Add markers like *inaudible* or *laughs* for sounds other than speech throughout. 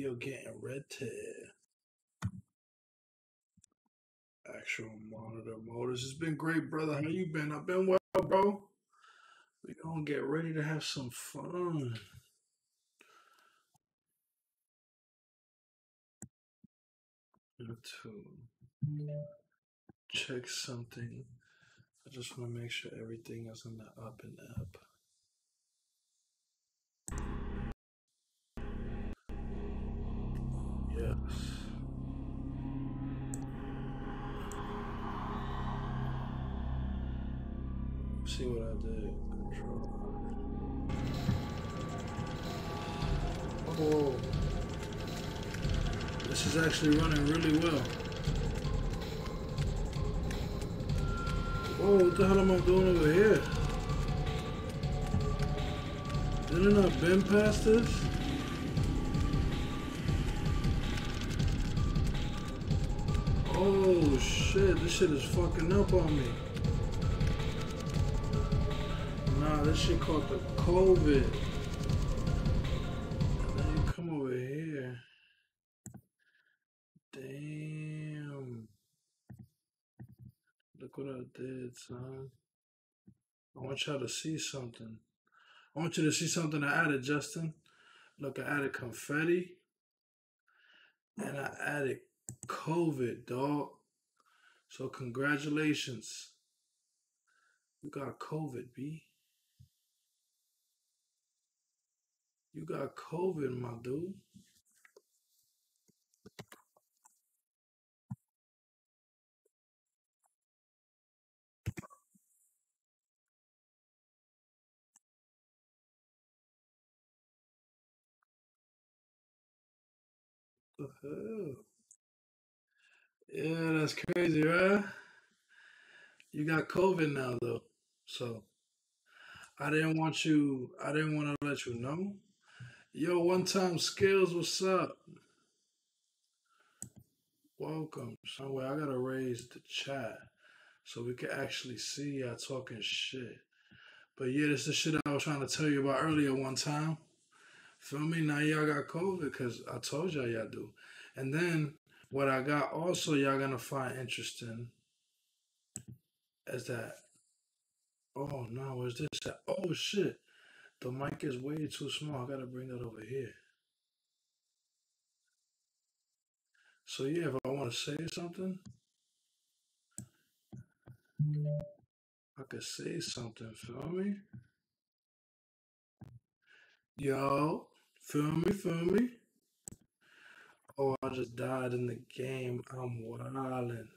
Getting red to actual monitor motors. It's been great, brother. How you been? I've been well, bro. We gonna get ready to have some fun. To check something. I just want to make sure everything is on the up and up. Yes. See what I did. Control. Oh. This is actually running really well. Oh, what the hell am I doing over here? Didn't I been past this? Oh shit, this shit is fucking up on me. Nah, this shit called the COVID. Come over here. Damn. Look what I did, son. I want y'all to see something. I want you to see something I added, Justin. Look, I added confetti. And I added COVID, dog. So congratulations. You got COVID, B. You got COVID, my dude. The hell? Yeah, that's crazy, right? You got COVID now, though. So I didn't want you. I didn't want to let you know. Yo, one time skills. What's up? Welcome. Somewhere I gotta raise the chat so we can actually see y'all talking shit. But yeah, this is the shit I was trying to tell you about earlier one time. Feel me? Now y'all got COVID because I told y'all y'all do. And then what I got also y'all gonna find interesting is that oh no, where's this at? Oh shit. The mic is way too small. I gotta bring that over here. So yeah, if I wanna say something, I could say something, feel me? Yo, feel me, feel me? Oh, I just died in the game. I'm wildin'.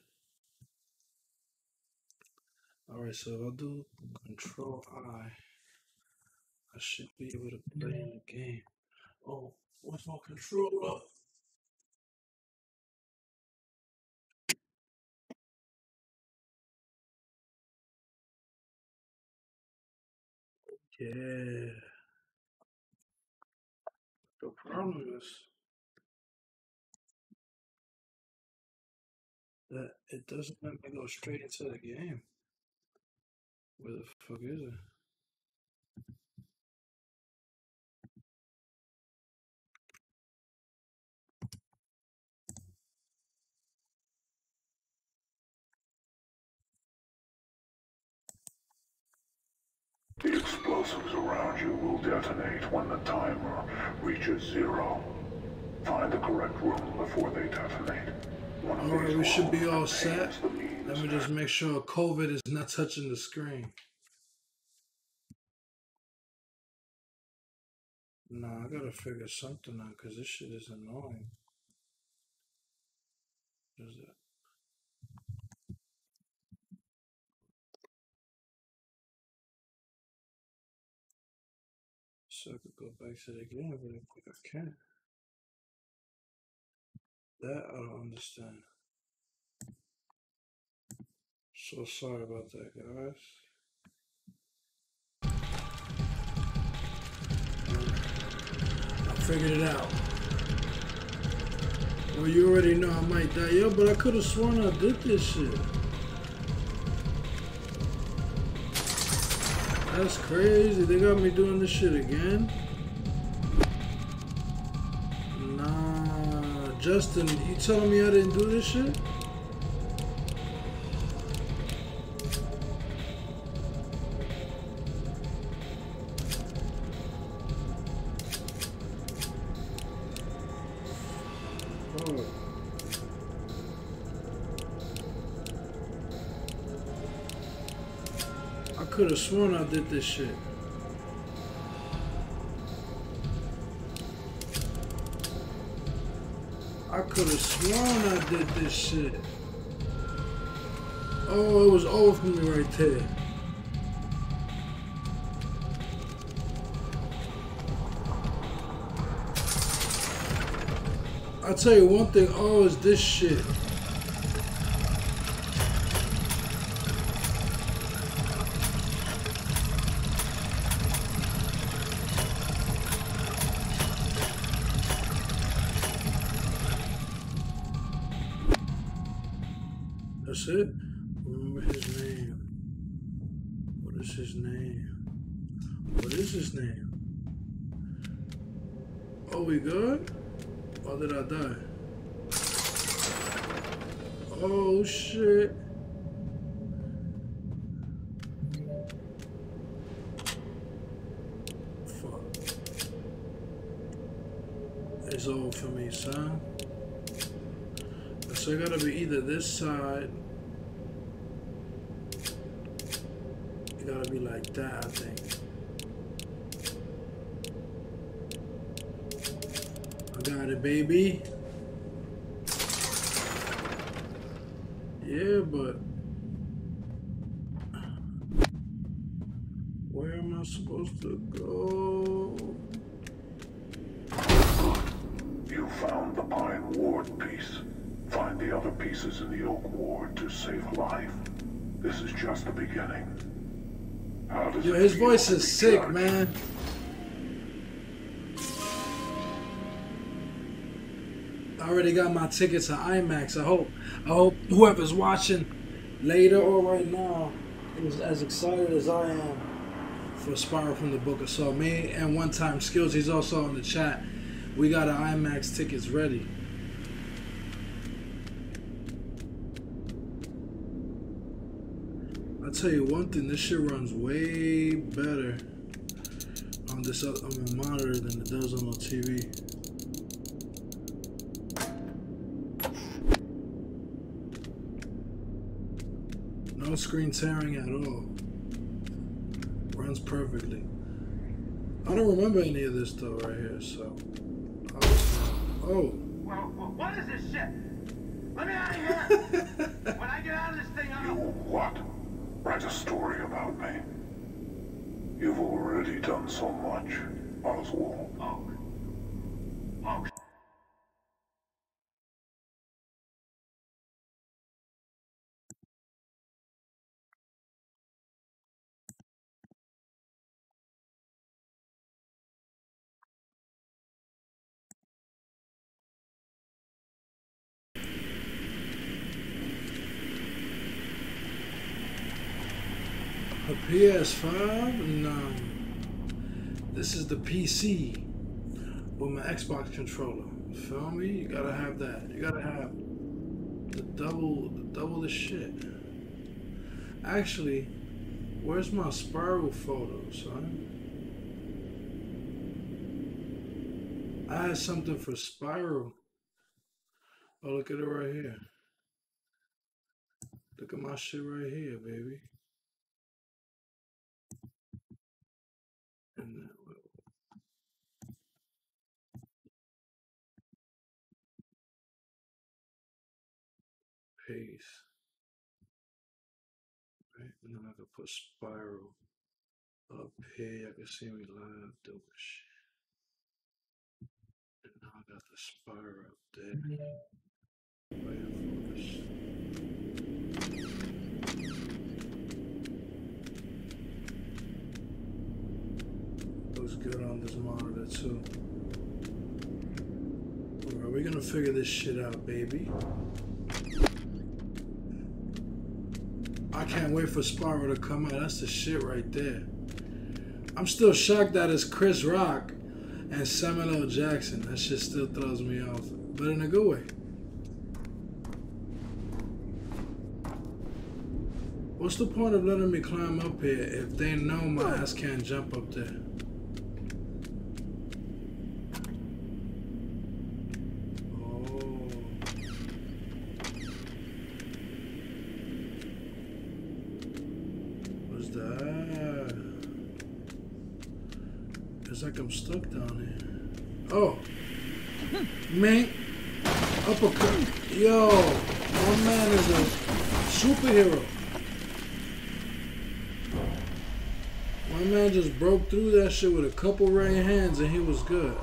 Alright, so if I do control I, I should be able to play in the game. Oh, what's my controller? Yeah. The problem is it doesn't let me go straight into the game. Where the fuck is it? The explosives around you will detonate when the timer reaches zero. Find the correct room before they detonate. One of Alright, we should be all set. Let me just make sure COVID is not touching the screen. Nah, I gotta figure something out because this shit is annoying. What is it? So I could go back to the game, but I I can't. That I don't understand. So sorry about that, guys. I figured it out. Well, you already know I might die. Yo, but I could have sworn I did this shit. That's crazy. They got me doing this shit again. Justin, you telling me I didn't do this shit? I could have sworn I did this shit. Could have sworn I did this shit. Oh, it was over for me right there. I'll tell you one thing, oh, is this shit. Baby. Yeah, but where am I supposed to go? You found the Pine Ward piece. Find the other pieces in the Oak Ward to save life. This is just the beginning. How does Yo, his voice is sick, man. Already got my tickets to IMAX. I hope, I hope whoever's watching later or right now is as excited as I am for Spiral from the Book of Saw. Me and One Time Skills, he's also in the chat. We got our IMAX tickets ready. I'll tell you one thing, this shit runs way better on this on my monitor than it does on the TV. No screen tearing at all. Runs perfectly. I don't remember any of this though right here, so. Oh. oh. Well, well, what is this shit? Let me out of here! *laughs* when I get out of this thing, You I'll... what? Write a story about me. You've already done so much, Oswald. Oh. Oh, A PS5? No. This is the PC with my Xbox controller. Feel me? You gotta have that. You gotta have the double, the double the shit. Actually, where's my spiral photo, son? I had something for spiral. Oh, look at it right here. Look at my shit right here, baby. And that will paste. Right, and then I can put spiral up here. I can see me live doing shit. And now I got the spiral up there. Waiting for this. Looks good on this monitor too. Alright, we We're gonna figure this shit out, baby. I can't wait for Spiral to come out. That's the shit right there. I'm still shocked that it's Chris Rock and Samuel L. Jackson. That shit still throws me off, but in a good way. What's the point of letting me climb up here if they know my ass can't jump up there? Oh. What's that? It's like I'm stuck down here. Oh. Man. Uppercut. Yo. My man is a superhero. My man just broke through that shit with a couple right hands and he was good.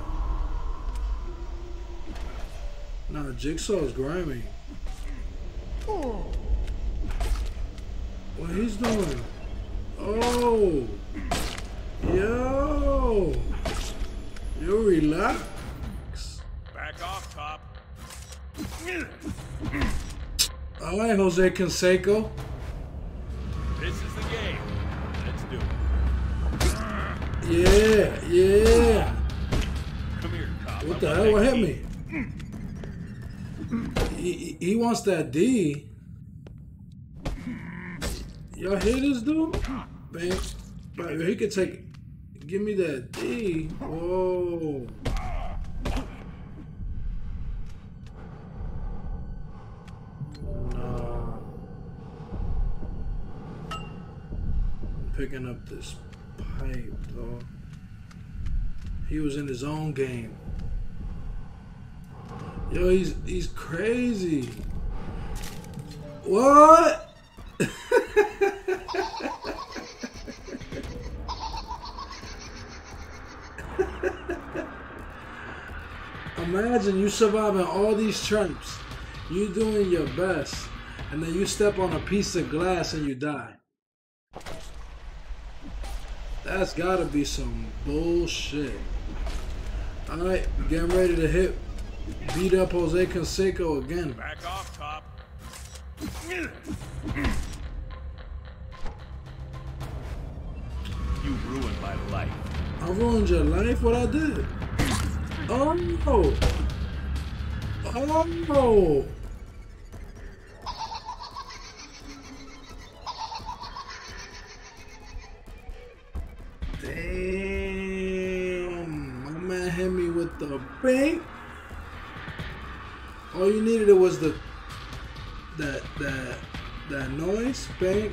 Nah, Jigsaw's grimy. What he's doing? Oh! Yo! You relax. Back off, Tapp. Alright, Jose Canseco. This is the game. Let's do it. Yeah, yeah. Come here, Cop. What the hell? What hit me? He, he- wants that D. Y'all hear this dude? Bang. But he could take. Give me that D. Whoa. Picking up this pipe, dog. He was in his own game. Yo, he's he's crazy. What? *laughs* Imagine you surviving all these traps. You doing your best, and then you step on a piece of glass and you die. That's gotta be some bullshit. Alright, getting ready to hit beat up Jose Canseco again. Back off, Tapp. You ruined my life. I ruined your life. What I did? Oh no! Oh Damn! My man hit me with the bang. All you needed was the that that that noise bang.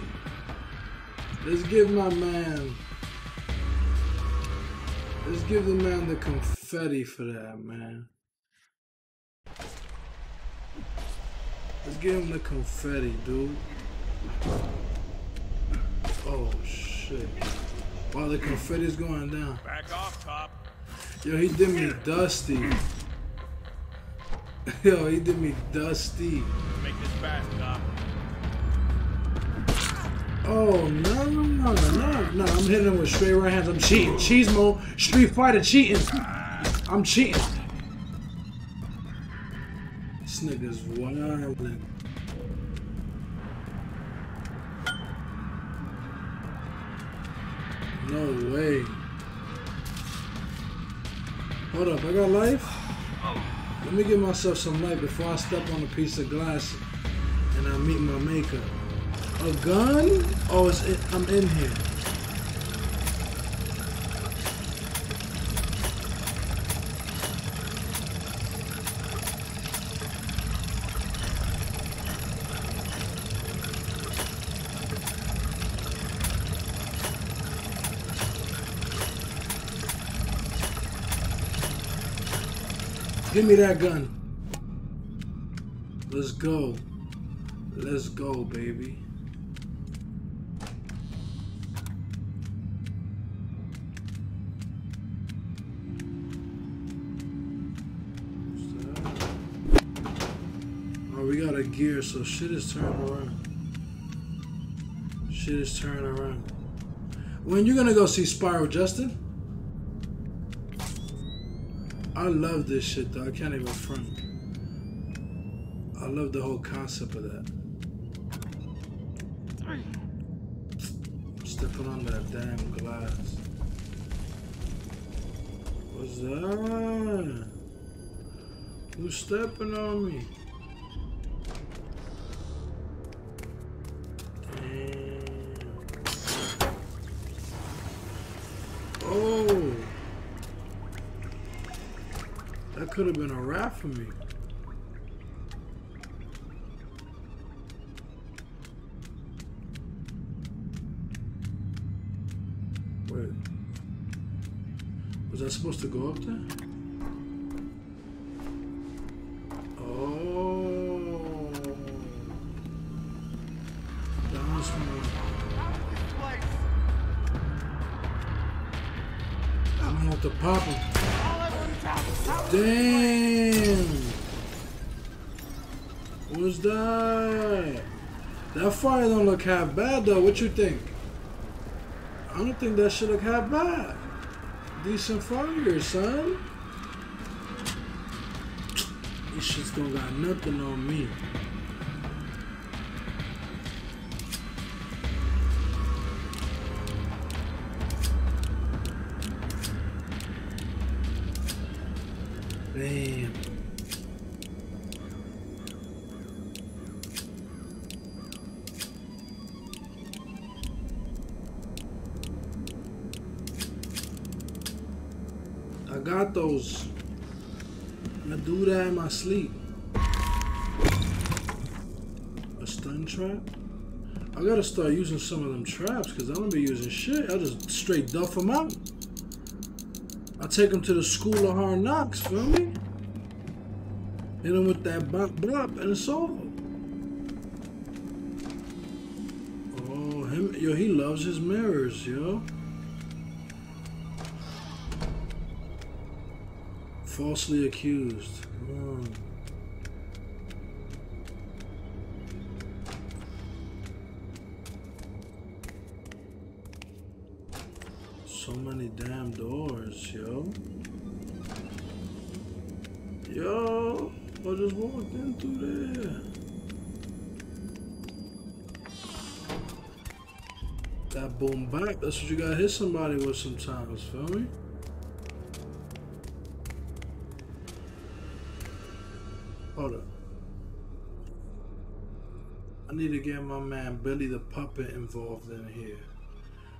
Let's give my man. Let's give the man the confetti for that, man. Let's give him the confetti, dude. Oh shit. While the confetti's going down. Back off, Tapp. Yo, he did me dusty. *laughs* Yo, he did me dusty. Make this fast, Tapp. Oh no no no no no! I'm hitting him with straight right hands. I'm cheating. Cheese mode. Street Fighter cheating. I'm cheating. This nigga's wildin'. No way. Hold up, I got life? Let me give myself some life before I step on a piece of glass and I meet my maker. A gun? Oh, it's I'm in here. Give me that gun. Let's go. Let's go, baby. Oh, we got a gear, so shit is turning around. Shit is turning around. When you gonna go see Spiral, Justin? I love this shit though. I can't even front. I love the whole concept of that. Stepping on that damn glass. What's that? Who's stepping on me? Could have been a wrap for me. Wait. Was I supposed to go up there? Don't look half bad though. What you think? I don't think that should look half bad. Decent fire, son. These shits don't got nothing on me. Some of them traps because I don't be using shit. I just straight duff them out. I take them to the school of hard knocks, feel me? Hit them with that bop bop and it's over. Oh, him, yo, he loves his mirrors, yo. Falsely accused. Oh. So many damn doors, yo. Yo, I just walked into there. That boom back, that's what you gotta hit somebody with sometimes, feel me? Hold up. I need to get my man Billy the Puppet involved in here.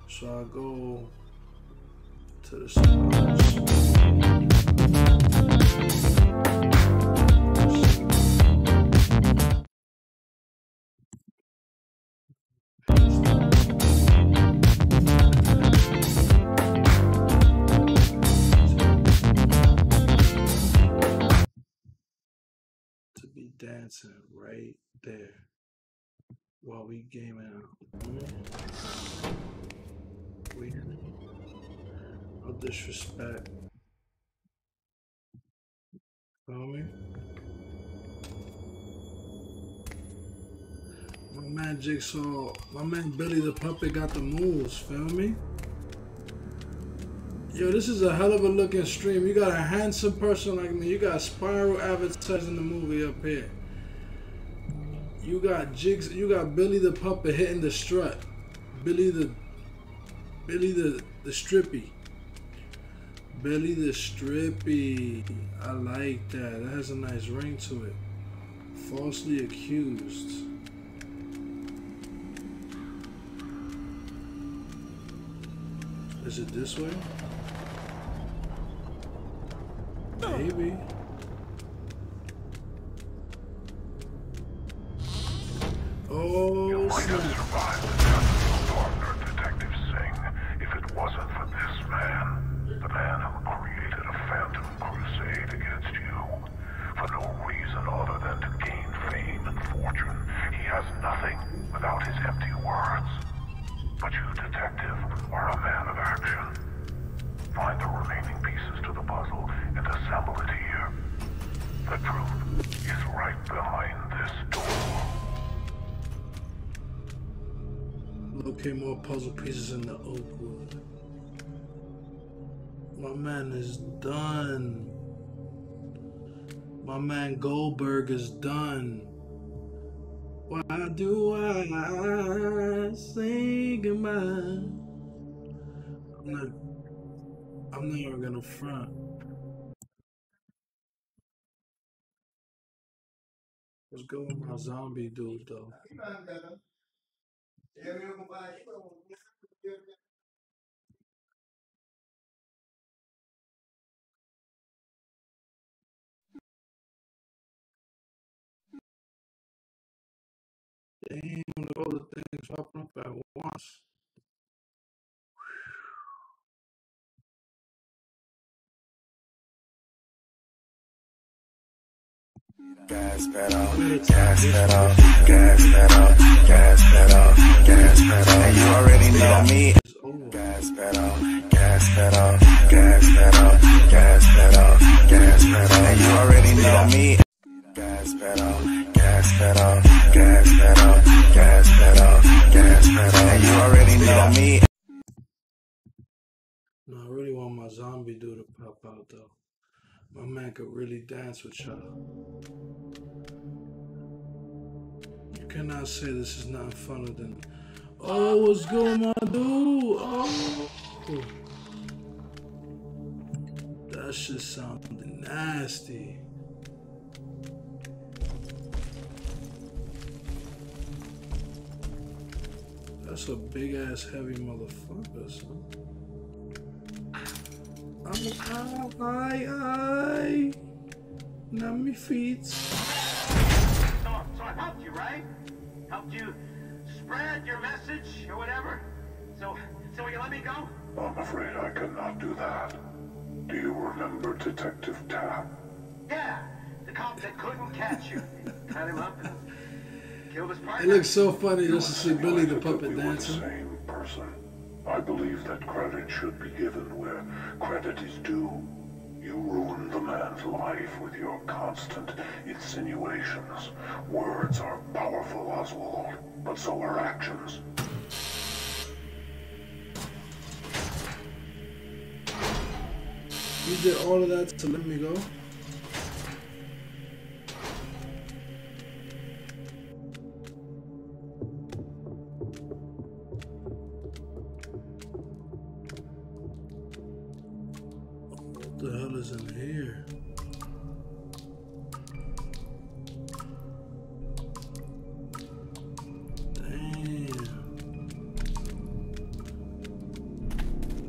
So I go to the be dancing right there while we gaming out. We no disrespect. Feel me? My man Jigsaw, my man Billy the Puppet got the moves, feel me? Yo, this is a hell of a looking stream. You got a handsome person like me. You got Spiral advertising the movie up here. You got Jigs. You got Billy the Puppet hitting the strut. Billy the Billy the the strippy. Billy the strippy. I like that. That has a nice ring to it. Falsely accused. Is it this way? Maybe. Oh, puzzle pieces in the oak wood. My man is done. My man Goldberg is done. Why do I say goodbye? I'm not. I'm never gonna front. Let's go with my zombie dude though. Damn, all the things up at once. Gas pedal, gas pedal, gas pedal, gas pedal, gas pedal. And you already know me. Gas pedal, gas pedal, gas pedal, gas pedal, gas pedal. And you already know me. Gas pedal, gas pedal, gas pedal, gas pedal, gas pedal. And you already know me. No, I really want my zombie dude to pop out though. My man could really dance with y'all. You cannot say this is not funner than. Oh, what's going on, dude? Oh. That shit sounded nasty. That's a big ass heavy motherfucker, son. Ay, ay, ay. Not me feet. So, so I helped you, right? Helped you spread your message or whatever. So, so will you let me go? I'm afraid I cannot do that. Do you remember Detective Tapp? Yeah, the cop that couldn't catch you. Cut him up and killed his partner. It looks so funny just to see Billy the puppet dancing. same person. I believe that credit should be given where credit is due. You ruined the man's life with your constant insinuations. Words are powerful, Oswald, but so are actions. You did all of that to let me go?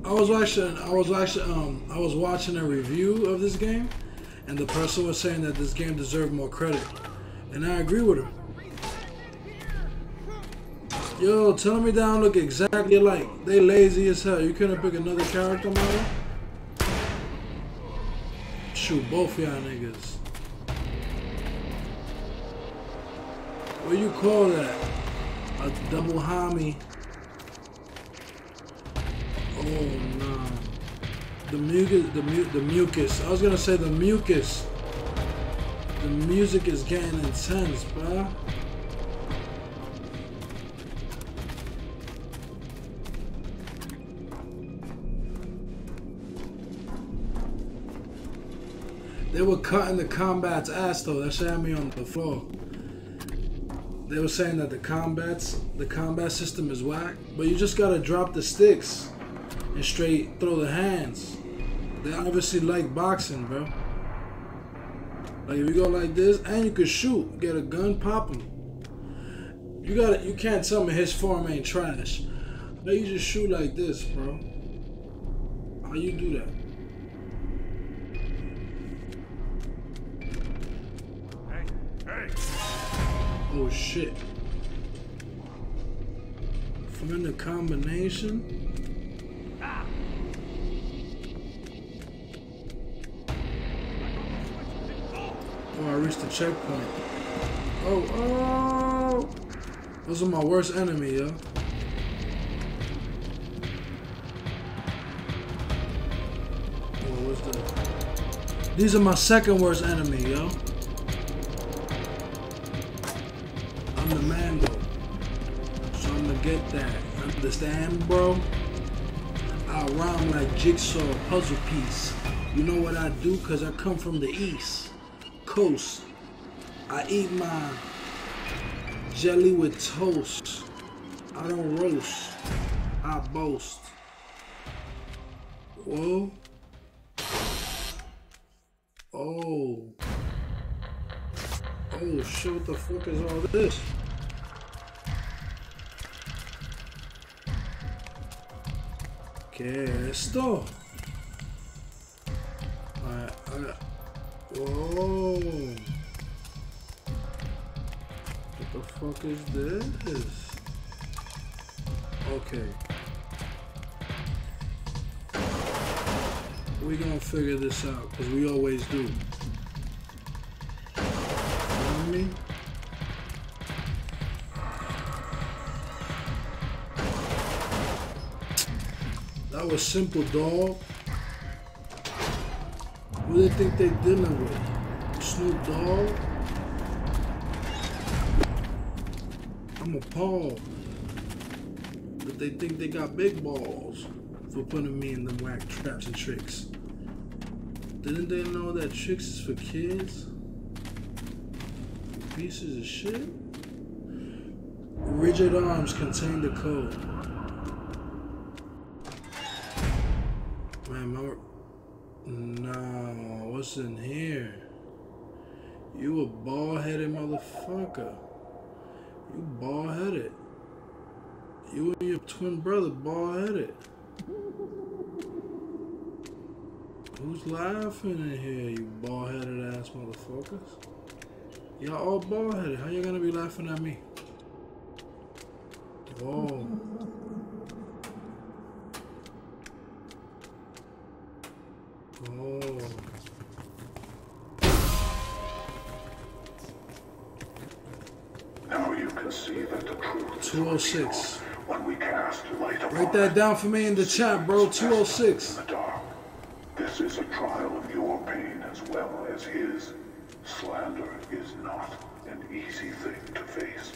I was watching. I was watching. Um, I was watching a review of this game, and the person was saying that this game deserved more credit, and I agree with him. Yo, tell me down look exactly alike. They lazy as hell. You couldn't pick another character model. Shoot, both y'all niggas. What you call that? A double homie. Oh no. The mucus, the mu- the mucus. I was gonna say the mucus. The music is getting intense, bruh. They were cutting the combat's ass though. That shit had me on the floor. They were saying that the combats, the combat system is whack, but you just gotta drop the sticks and straight throw the hands. They obviously like boxing, bro. Like if you go like this, and you can shoot, get a gun, pop him. You gotta, you can't tell me his form ain't trash. But you just shoot like this, bro. How you do that? Hey, hey. Oh shit. From the combination. Oh, I reached the checkpoint. Oh, oh! Those are my worst enemy, yo. Oh? These are my second worst enemy, yo. I'm the man though. So I'm gonna get that. Understand, bro? I rhyme like jigsaw puzzle piece. You know what I do? Cause I come from the east. I eat my jelly with toast. I don't roast. I boast. Whoa. Oh. Oh shit, what the fuck is all this? ¿Qué es esto? Alright, got... Whoa. What the fuck is this? Okay. We gonna figure this out, because we always do. You know what I mean? That was simple, dog. Who do they think they dealing with? Snoop Dogg? I'm appalled that they think they got big balls for putting me in the whack traps and tricks. Didn't they know that tricks is for kids? Pieces of shit? Rigid arms contain the code. Man, my... No, what's in here? You a bald-headed motherfucker. You bald-headed. You and your twin brother bald-headed. Who's laughing in here, you bald-headed ass motherfuckers? Y'all all bald-headed. How you gonna be laughing at me? Whoa. Oh. Now you can see that the truth is 206. revealed when we cast light Write that down for me in the chat, bro. 206. In the dark. This is a trial of your pain as well as his. Slander is not an easy thing to face.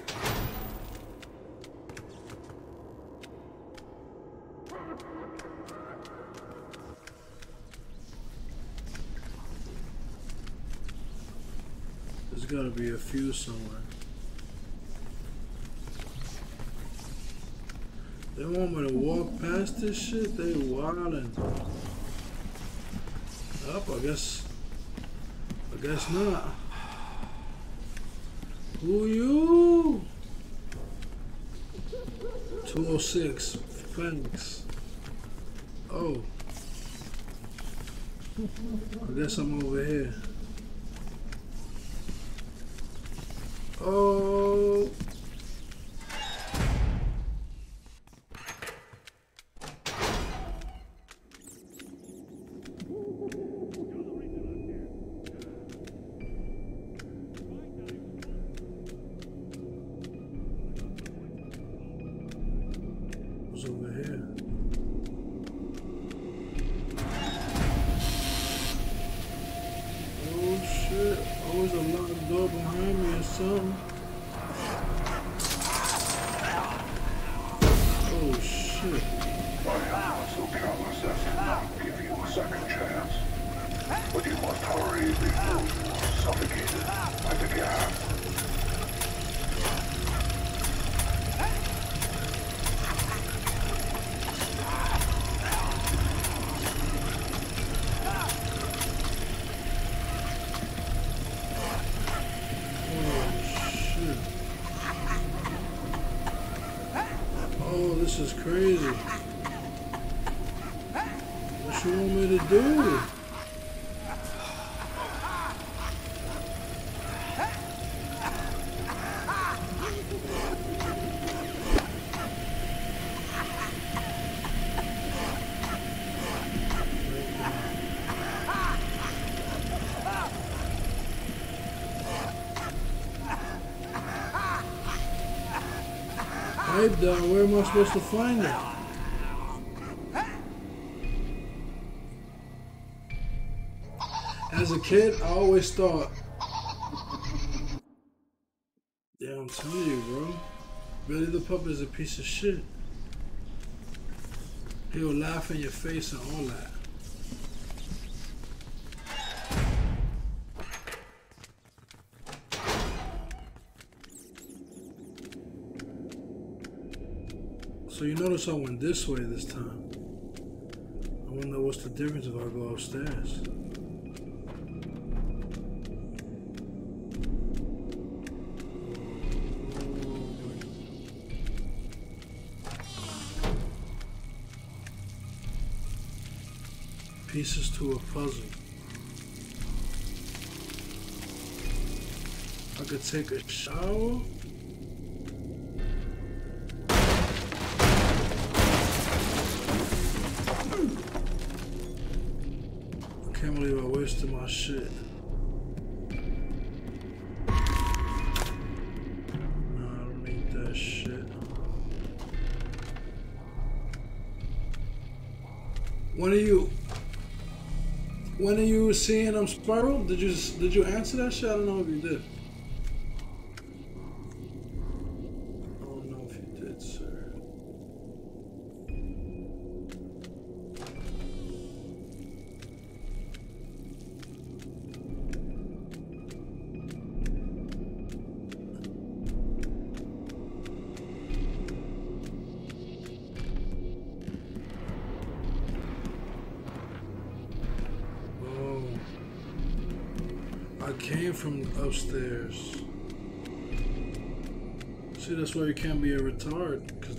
There's few somewhere. They want me to walk past this shit? They wildin'. Up, I guess. I guess not. Who you? 206. Thanks. Oh. I guess I'm over here. Oh. What's over here? Oh shit. Oh, there's a locked door behind me or something. Oh shit. I am not so careless as to not give you a second chance. But you must hurry before you are suffocated by the gas. Oh shit. Oh, this is crazy. What you want me to do? Pipe down, where am I supposed to find it? As a kid, I always thought, yeah, I'm telling you, bro, Billy the Pup is a piece of shit. He'll laugh in your face and all that. So you notice I went this way this time. I wonder what's the difference if I go upstairs. Pieces to a puzzle. I could take a shower. You seeing them spiral? Did you did you answer that shit? I don't know if you did.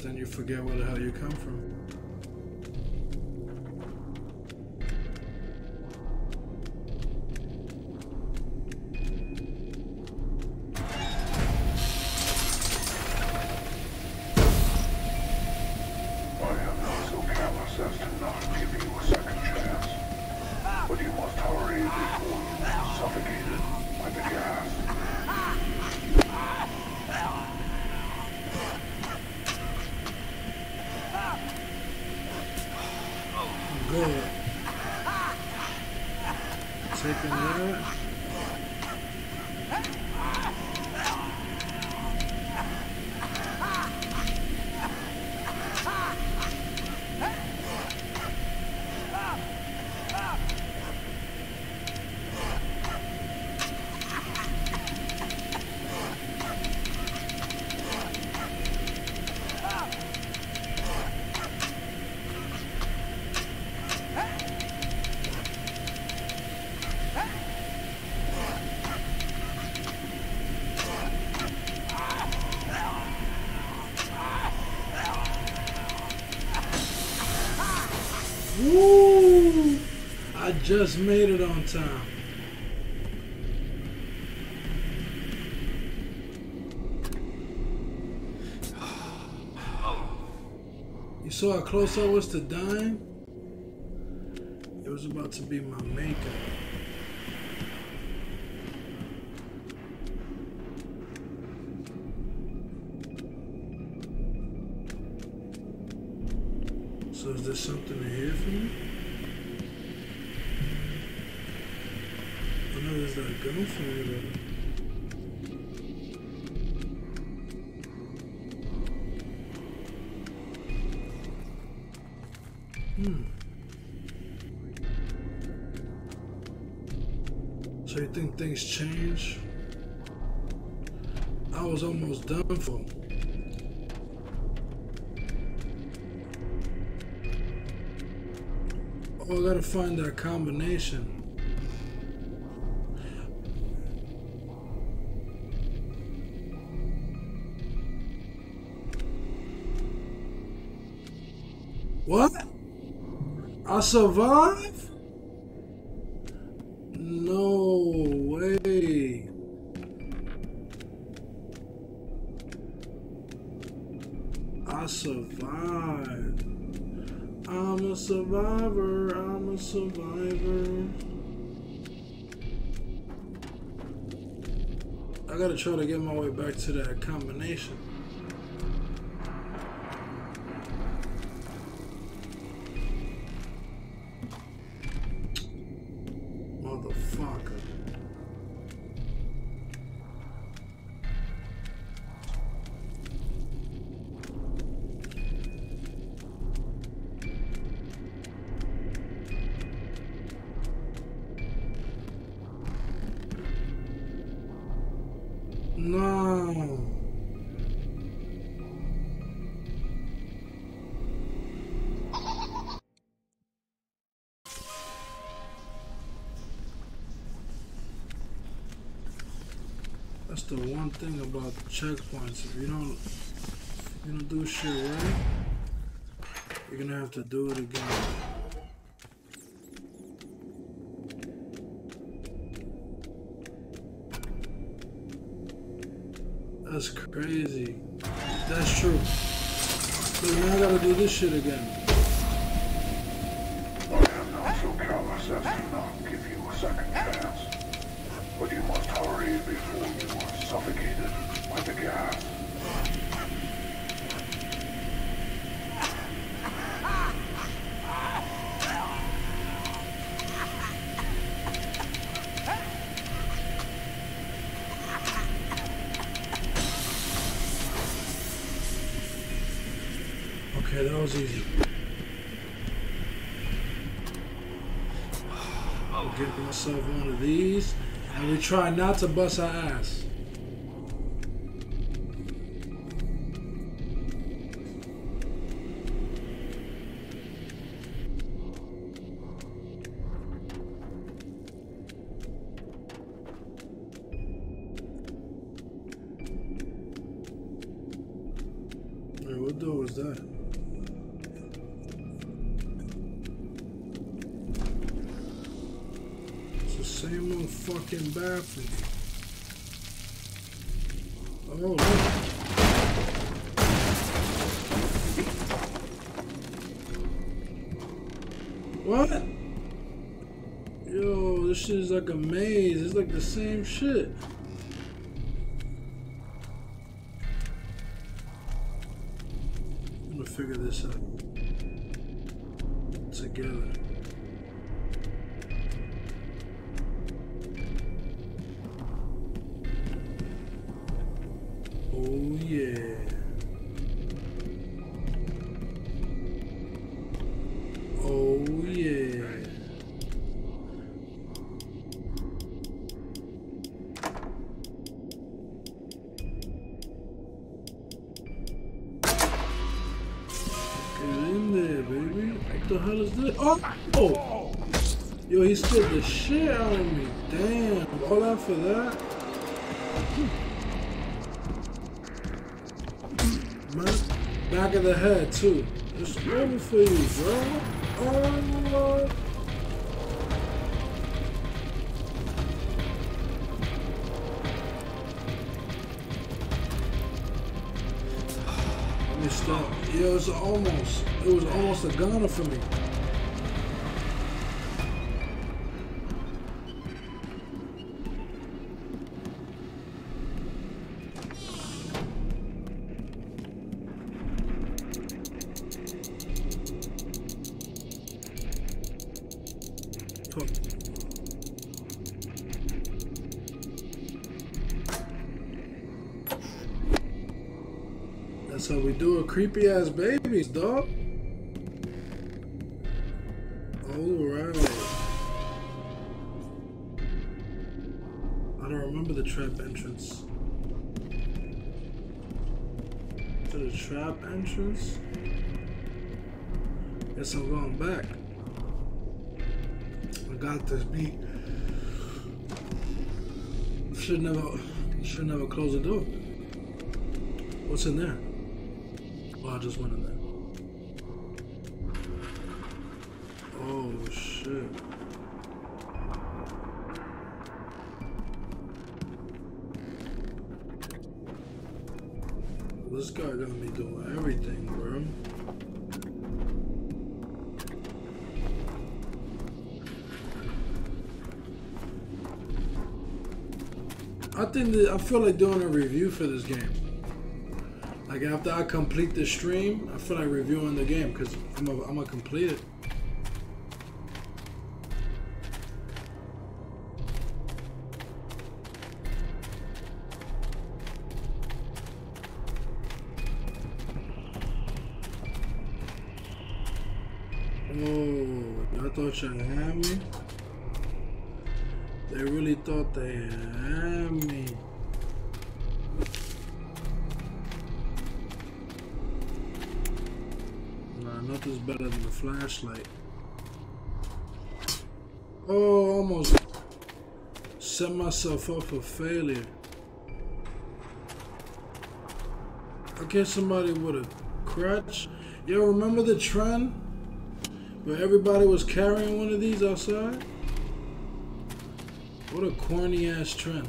Then you forget where the hell you come from. Just made it on time. You saw how close I was to dying? Hmm. So you think things change? I was almost done for. Oh, I gotta find that combination. Survive? No way. I survived. I'm a survivor. I'm a survivor. I gotta try to get my way back to that combination. The one thing about checkpoints. If you don't, if you don't do shit right, you're gonna have to do it again. That's crazy. That's true. But now I gotta do this shit again. I am not so callous as to not give you a second chance. But you must hurry before you are suffocated by the gas. Okay, that was easy. I'll get myself one of these, and we try not to bust our ass. What? Yo, this shit is like a maze. It's like the same shit. I'm gonna figure this out together. Of the head, too. It's over for you, bro. Oh, it was almost. It was almost a goner for me. Creepy ass babies, dog. Alright. I don't remember the trap entrance. To the trap entrance? Guess I'm going back. I got this beat. Should never should never close the door. What's in there? I just went in there. Oh shit. This guy gonna be doing everything, bro. I think that I feel like doing a review for this game. Like after I complete the stream, I feel like reviewing the game because I'm gonna complete it. Nothing's better than a flashlight. Oh, almost set myself up for failure. I guess somebody with a crutch. Yo, remember the trend where everybody was carrying one of these outside? What a corny ass trend.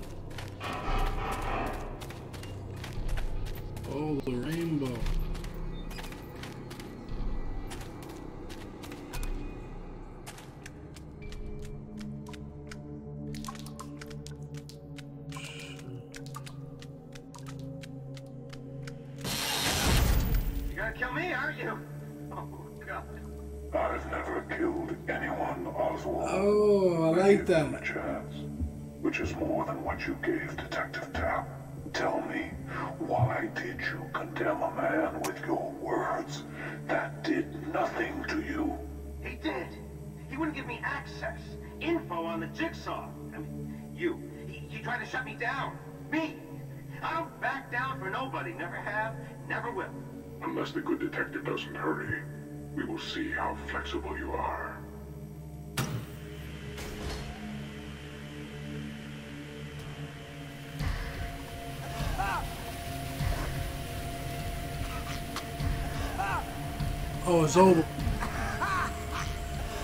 It's over.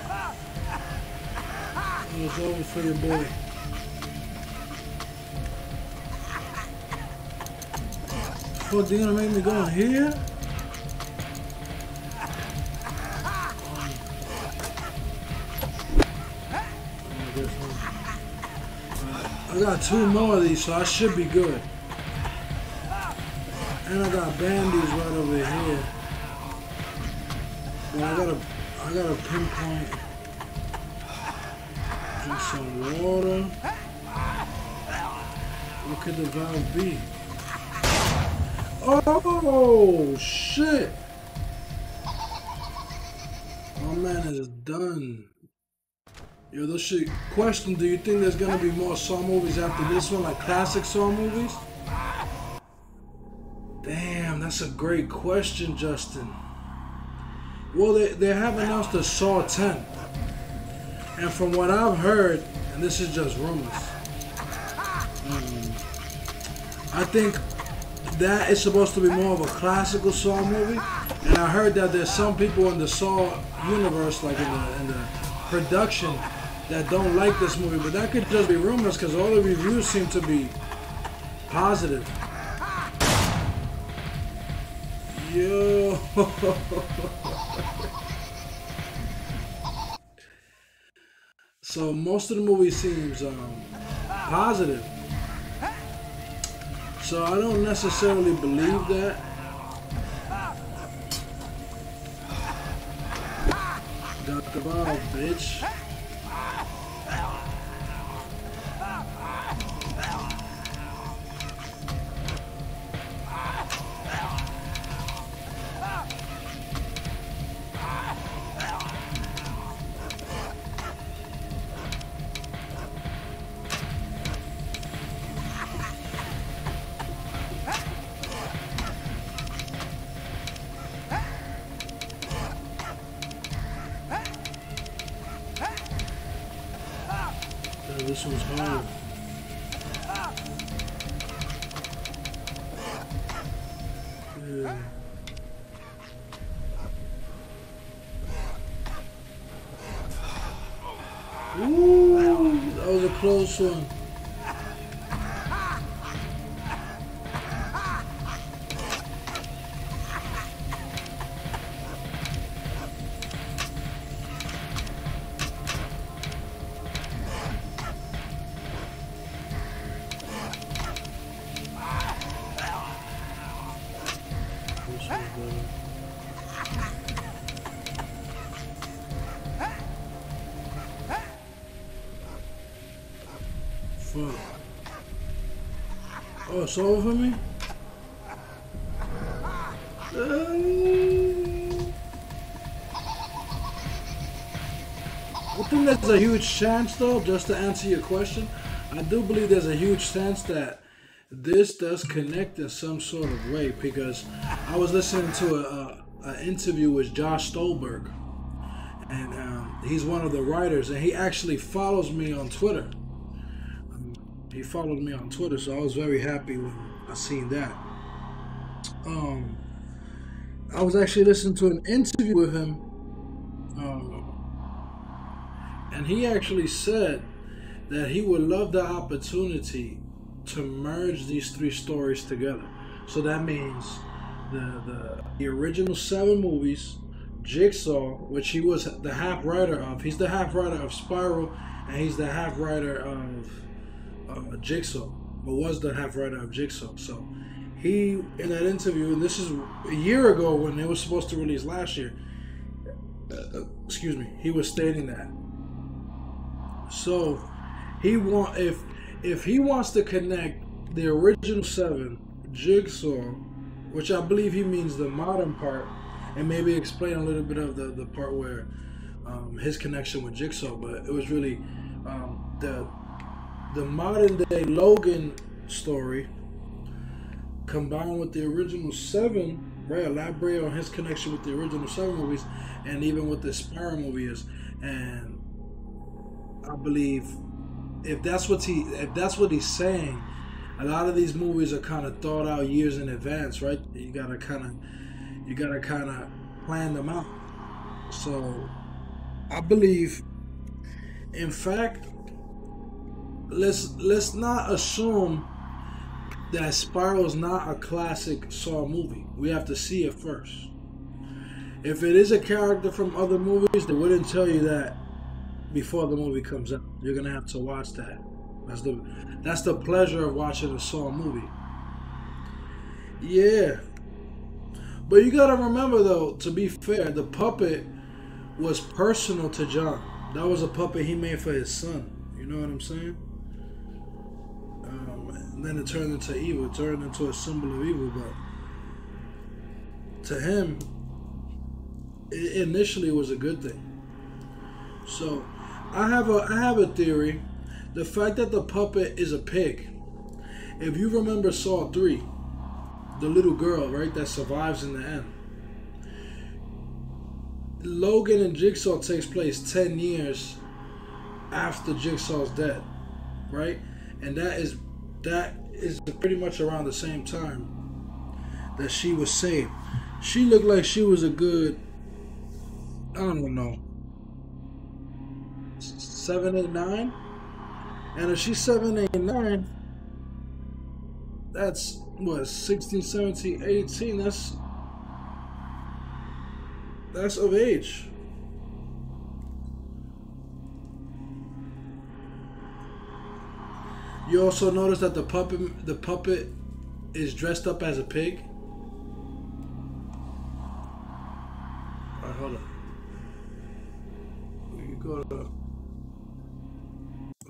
Oh, it's over for your boy. Fuck, they gonna make me go in here? I got two more of these, so I should be good. And I got bandies right over here. I gotta pinpoint. Drink some water. What could the valve be? Oh shit! My man is done. Yo, this shit. Question: Do you think there's gonna be more Saw movies after this one, like classic Saw movies? Damn, that's a great question, Justin. Well, they, they have announced a Saw 10. And from what I've heard, and this is just rumors, um, I think that is supposed to be more of a classical Saw movie. And I heard that there's some people in the Saw universe, like in the, in the production, that don't like this movie. But that could just be rumors because all the reviews seem to be positive. Yo. *laughs* so most of the movie seems um, positive. So I don't necessarily believe that. The ball, bitch. Was Over me? I think there's a huge chance, though, just to answer your question, I do believe there's a huge chance that this does connect in some sort of way because I was listening to a, a, a interview with Josh Stolberg, and um, he's one of the writers, and he actually follows me on Twitter. He followed me on Twitter, so I was very happy when I seen that. Um, I was actually listening to an interview with him, um, and he actually said that he would love the opportunity to merge these three stories together. So that means the the, the original seven movies, Jigsaw, which he was the half writer of. He's the half writer of Spiral, and he's the half writer of uh, Jigsaw, but was the half writer of Jigsaw. So he in that interview, and this is a year ago when it was supposed to release last year. Uh, excuse me. He was stating that. So he want if if he wants to connect the original seven Jigsaw, which I believe he means the modern part, and maybe explain a little bit of the the part where um, his connection with Jigsaw, but it was really um, the the modern day Logan story combined with the original seven, right? Elaborate on his connection with the original seven movies, and even what the Spiral movie is, and I believe if that's what he if that's what he's saying, a lot of these movies are kind of thought out years in advance, right? You gotta kind of you gotta kind of plan them out. So I believe, in fact, let's let's not assume that Spiral is not a classic Saw movie. We have to see it first. If it is a character from other movies, they wouldn't tell you that before the movie comes out. You're gonna have to watch that. That's the that's the pleasure of watching a Saw movie. Yeah. But you gotta remember though, to be fair, the puppet was personal to John. That was a puppet he made for his son. You know what I'm saying? Then it turned into evil. It turned into a symbol of evil. But to him, it initially was a good thing. So I have a I have a theory. The fact that the puppet is a pig. If you remember Saw 3, the little girl, right, that survives in the end. Logan and Jigsaw takes place 10 years after Jigsaw's dead, right? And that is that is pretty much around the same time that she was saved. She looked like she was a good I don't know seven, eight, nine. And if she's seven, eight, nine, that's what 16, 17, 18. That's that's of age. You also notice that the puppet the puppet is dressed up as a pig. Alright, hold on. We can go to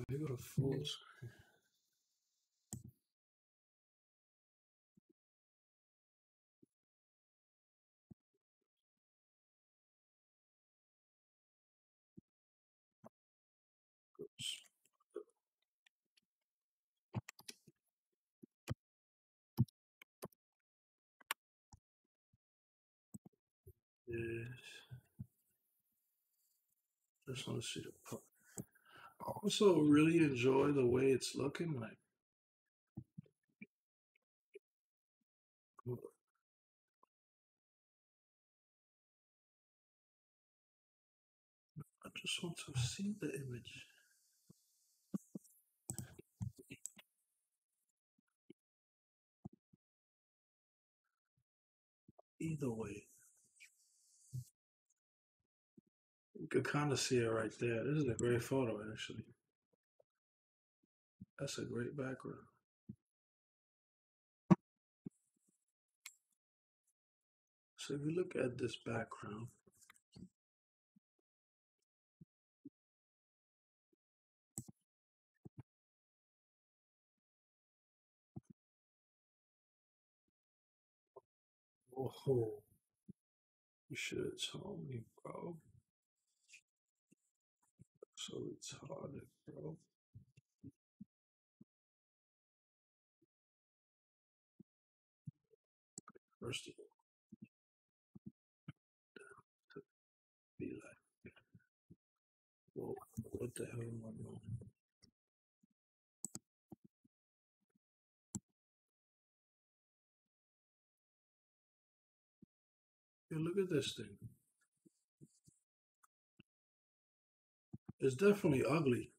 we go to full screen. Oops. Yes. Just want to see the. I also really enjoy the way it's looking. Like, I just want to see the image. Either way, can kind of see it right there. This is a great photo, actually. That's a great background. So if you look at this background, oh, you should have told me, bro. So retarded, bro. First of all, to be like, whoa, what the hell am I doing? Yeah, look at this thing. It's definitely ugly.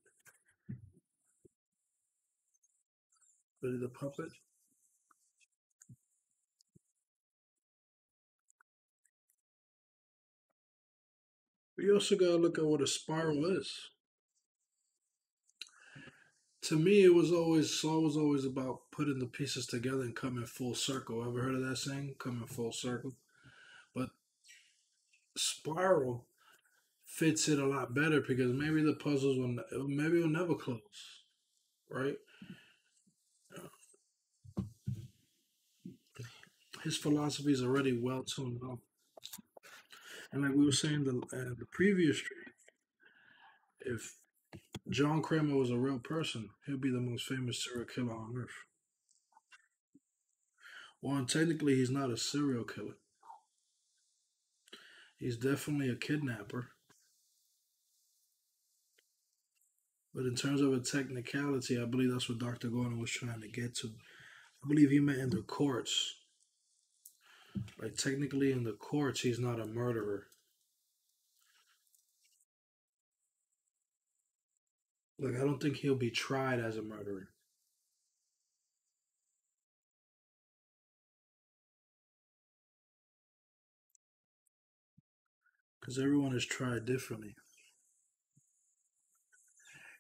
Billy the Puppet. But you also gotta look at what a spiral is. To me, it was always Saw was always about putting the pieces together and coming full circle. Ever heard of that saying? Coming full circle. But spiral fits it a lot better because maybe the puzzles will maybe will never close, right? His philosophy is already well tuned up, and like we were saying the uh, the previous stream, if John Kramer was a real person, he'll be the most famous serial killer on earth. Well, technically, he's not a serial killer. He's definitely a kidnapper. But in terms of a technicality, I believe that's what Dr. Gordon was trying to get to. I believe he meant in the courts. Like, technically, in the courts, he's not a murderer. Like, I don't think he'll be tried as a murderer. Because everyone is tried differently.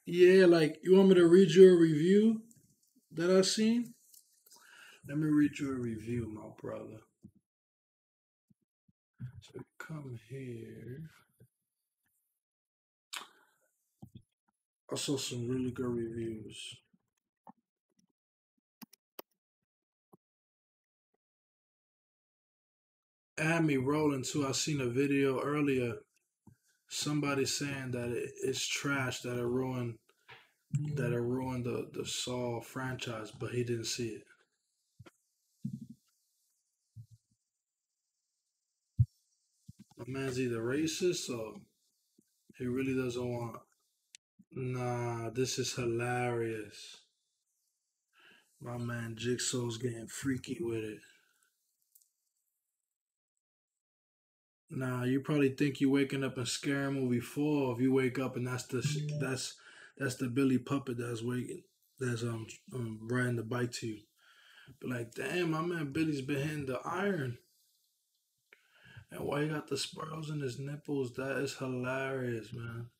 Yeah, like, you want me to read you a review that I seen? Let me read you a review, my brother. So come here. I saw some really good reviews. It had me rolling too. I seen a video earlier. Somebody saying that it, it's trash that it ruined that it ruined the the Saw franchise, but he didn't see it. My man's either racist or he really doesn't want. Nah, this is hilarious. My man Jigsaw's getting freaky with it. Nah, you probably think you're waking up in scary movie four. If you wake up and that's the sh- that's that's the Billy puppet that's waking that's um, um riding the bike to you. But like, damn, my man Billy's behind the iron. And why he got the spirals in his nipples? That is hilarious, man.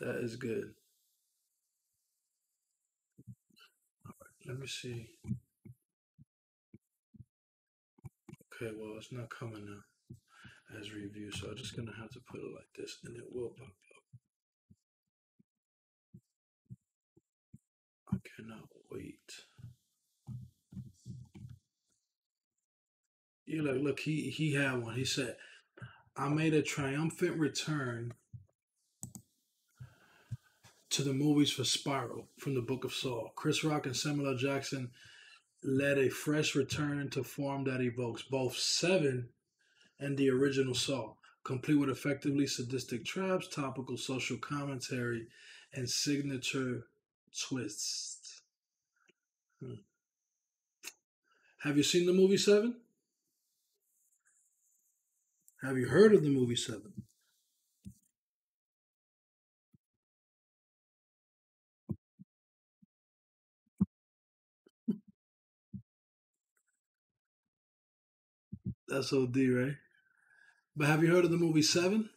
That is good. All right, let me see. Okay, well, it's not coming now as review, so I'm just gonna have to put it like this, and it will pop up. I cannot wait. You like, look, he he had one. He said, "I made a triumphant return to the movies for Spiral from the Book of Saw. Chris Rock and Samuel L. Jackson led a fresh return to form that evokes both Seven and the original Saw, complete with effectively sadistic traps, topical social commentary, and signature twists. Hmm. Have you seen the movie Seven? Have you heard of the movie Seven? That's OD, right? But have you heard of the movie Seven?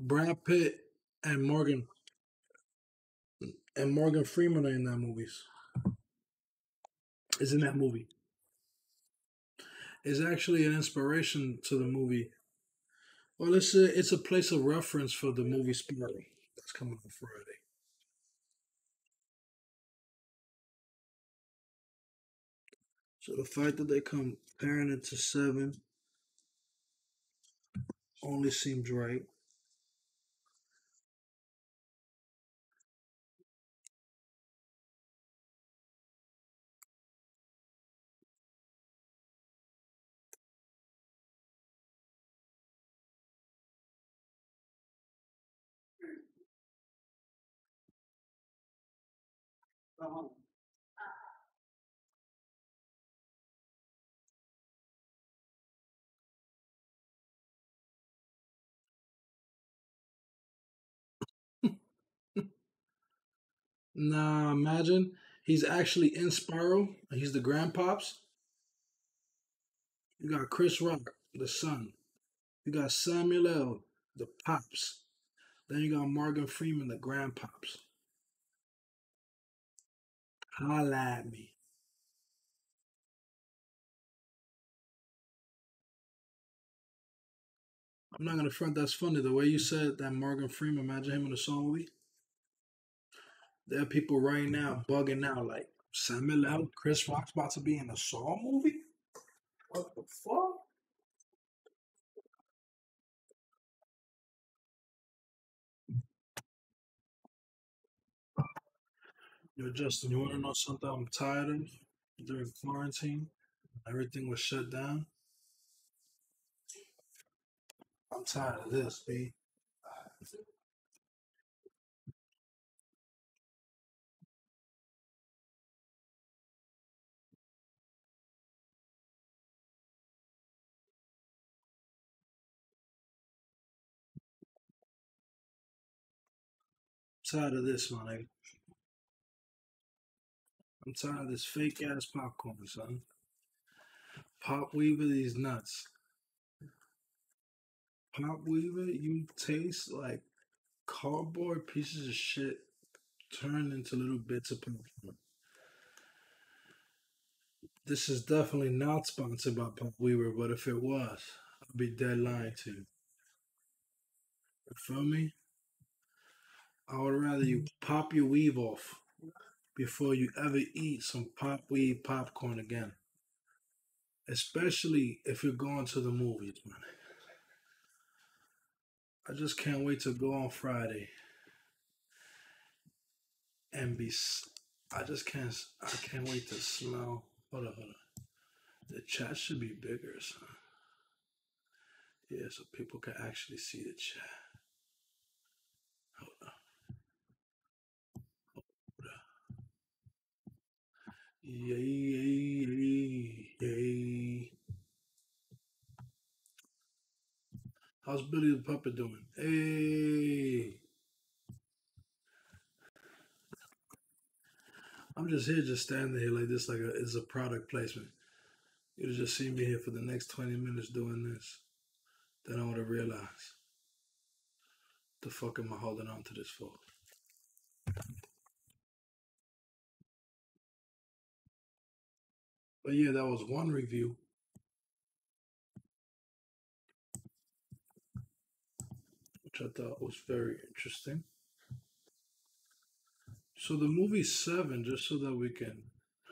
Brad Pitt and Morgan and Morgan Freeman are in that movies. Is in that movie. Is actually an inspiration to the movie. Well, it's a it's a place of reference for the movie Spiral that's coming on Friday. So the fact that they comparing it to Seven only seems right. *laughs* Nah, imagine he's actually in Spiral. He's the grandpops. You got Chris Rock, the son. You got Samuel L., the pops. Then you got Morgan Freeman, the grandpops. Holla at me. I'm not gonna front. That's funny. The way you said that Morgan Freeman. Imagine him in a Saw movie. There are people right now mm-hmm. bugging out like Samuel L. Chris Rock's about to be in a Saw movie. What the fuck? Yo, Justin, you want to know something I'm tired of? During quarantine, everything was shut down. I'm tired of this, B. tired of this, my nigga. I'm tired of this fake ass popcorn, son. Pop Weaver, these nuts. Pop Weaver, you taste like cardboard pieces of shit turned into little bits of popcorn. This is definitely not sponsored by Pop Weaver, but if it was, I'd be dead lying to you. You feel me? I would rather you mm. pop your weave off before you ever eat some pop weave popcorn again. Especially if you're going to the movies, man. I just can't wait to go on Friday and be. I just can't. I can't wait to smell. Hold on, hold on. The chat should be bigger, son. Yeah, so people can actually see the chat. Hold on. Hold on. Yay, yay, yay. How's Billy the Puppet doing? Hey. I'm just here, just standing here like this, like a, it's a product placement. Have just see me here for the next 20 minutes doing this. Then I would have realized, the fuck am I holding on to this for? But yeah, that was one review. Which I thought was very interesting. So the movie Seven, just so that we can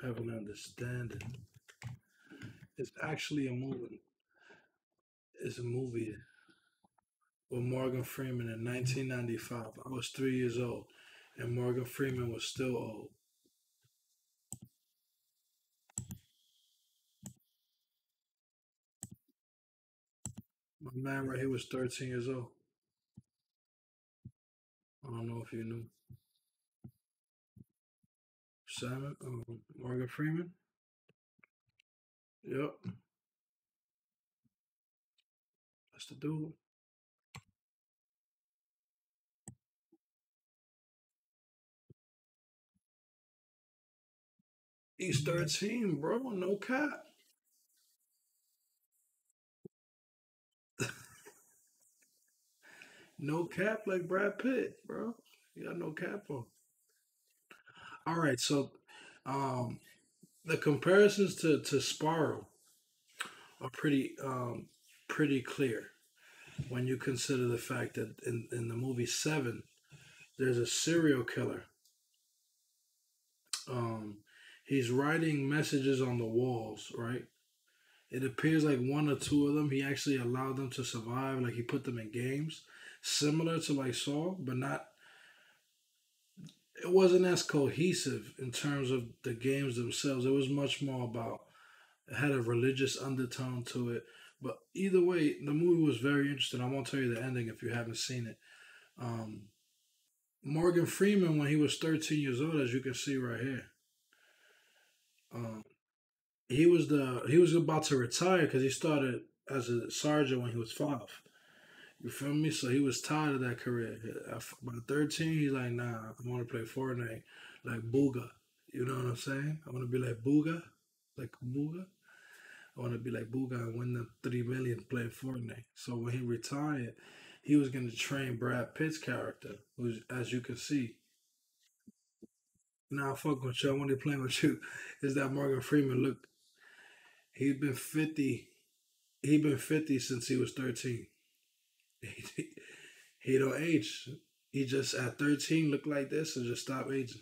have an understanding, is actually a movie. It's a movie with Morgan Freeman in 1995. I was three years old, and Morgan Freeman was still old. My man right here was 13 years old. I don't know if you knew. Simon, um, Morgan Freeman. Yep, that's the dude. He's 13, bro. No cap. No cap like Brad Pitt, bro. You got no cap on. All right, so um, the comparisons to to Spiral are pretty um, pretty clear when you consider the fact that in, in the movie Seven, there's a serial killer. Um, he's writing messages on the walls, right? It appears like one or two of them he actually allowed them to survive, like he put them in games, similar to like Saw, but not. It wasn't as cohesive in terms of the games themselves. It was much more about it had a religious undertone to it. But either way, the movie was very interesting. I won't tell you the ending if you haven't seen it. Um, Morgan Freeman, when he was 13 years old, as you can see right here, um, he was the he was about to retire because he started as a sergeant when he was five. You feel me? So he was tired of that career. By 13, he's like, nah, I want to play Fortnite like Bugha. You know what I'm saying? I want to be like Bugha, like Bugha. I want to be like Bugha and win the three million playing Fortnite. So when he retired, he was going to train Brad Pitt's character, who's as you can see. Now, fuck with you. I want to play with you. *laughs* Is that Morgan Freeman? Look, he's been fifty. He's been fifty since he was thirteen. *laughs* He, don't age. He just at thirteen looked like this and just stopped aging.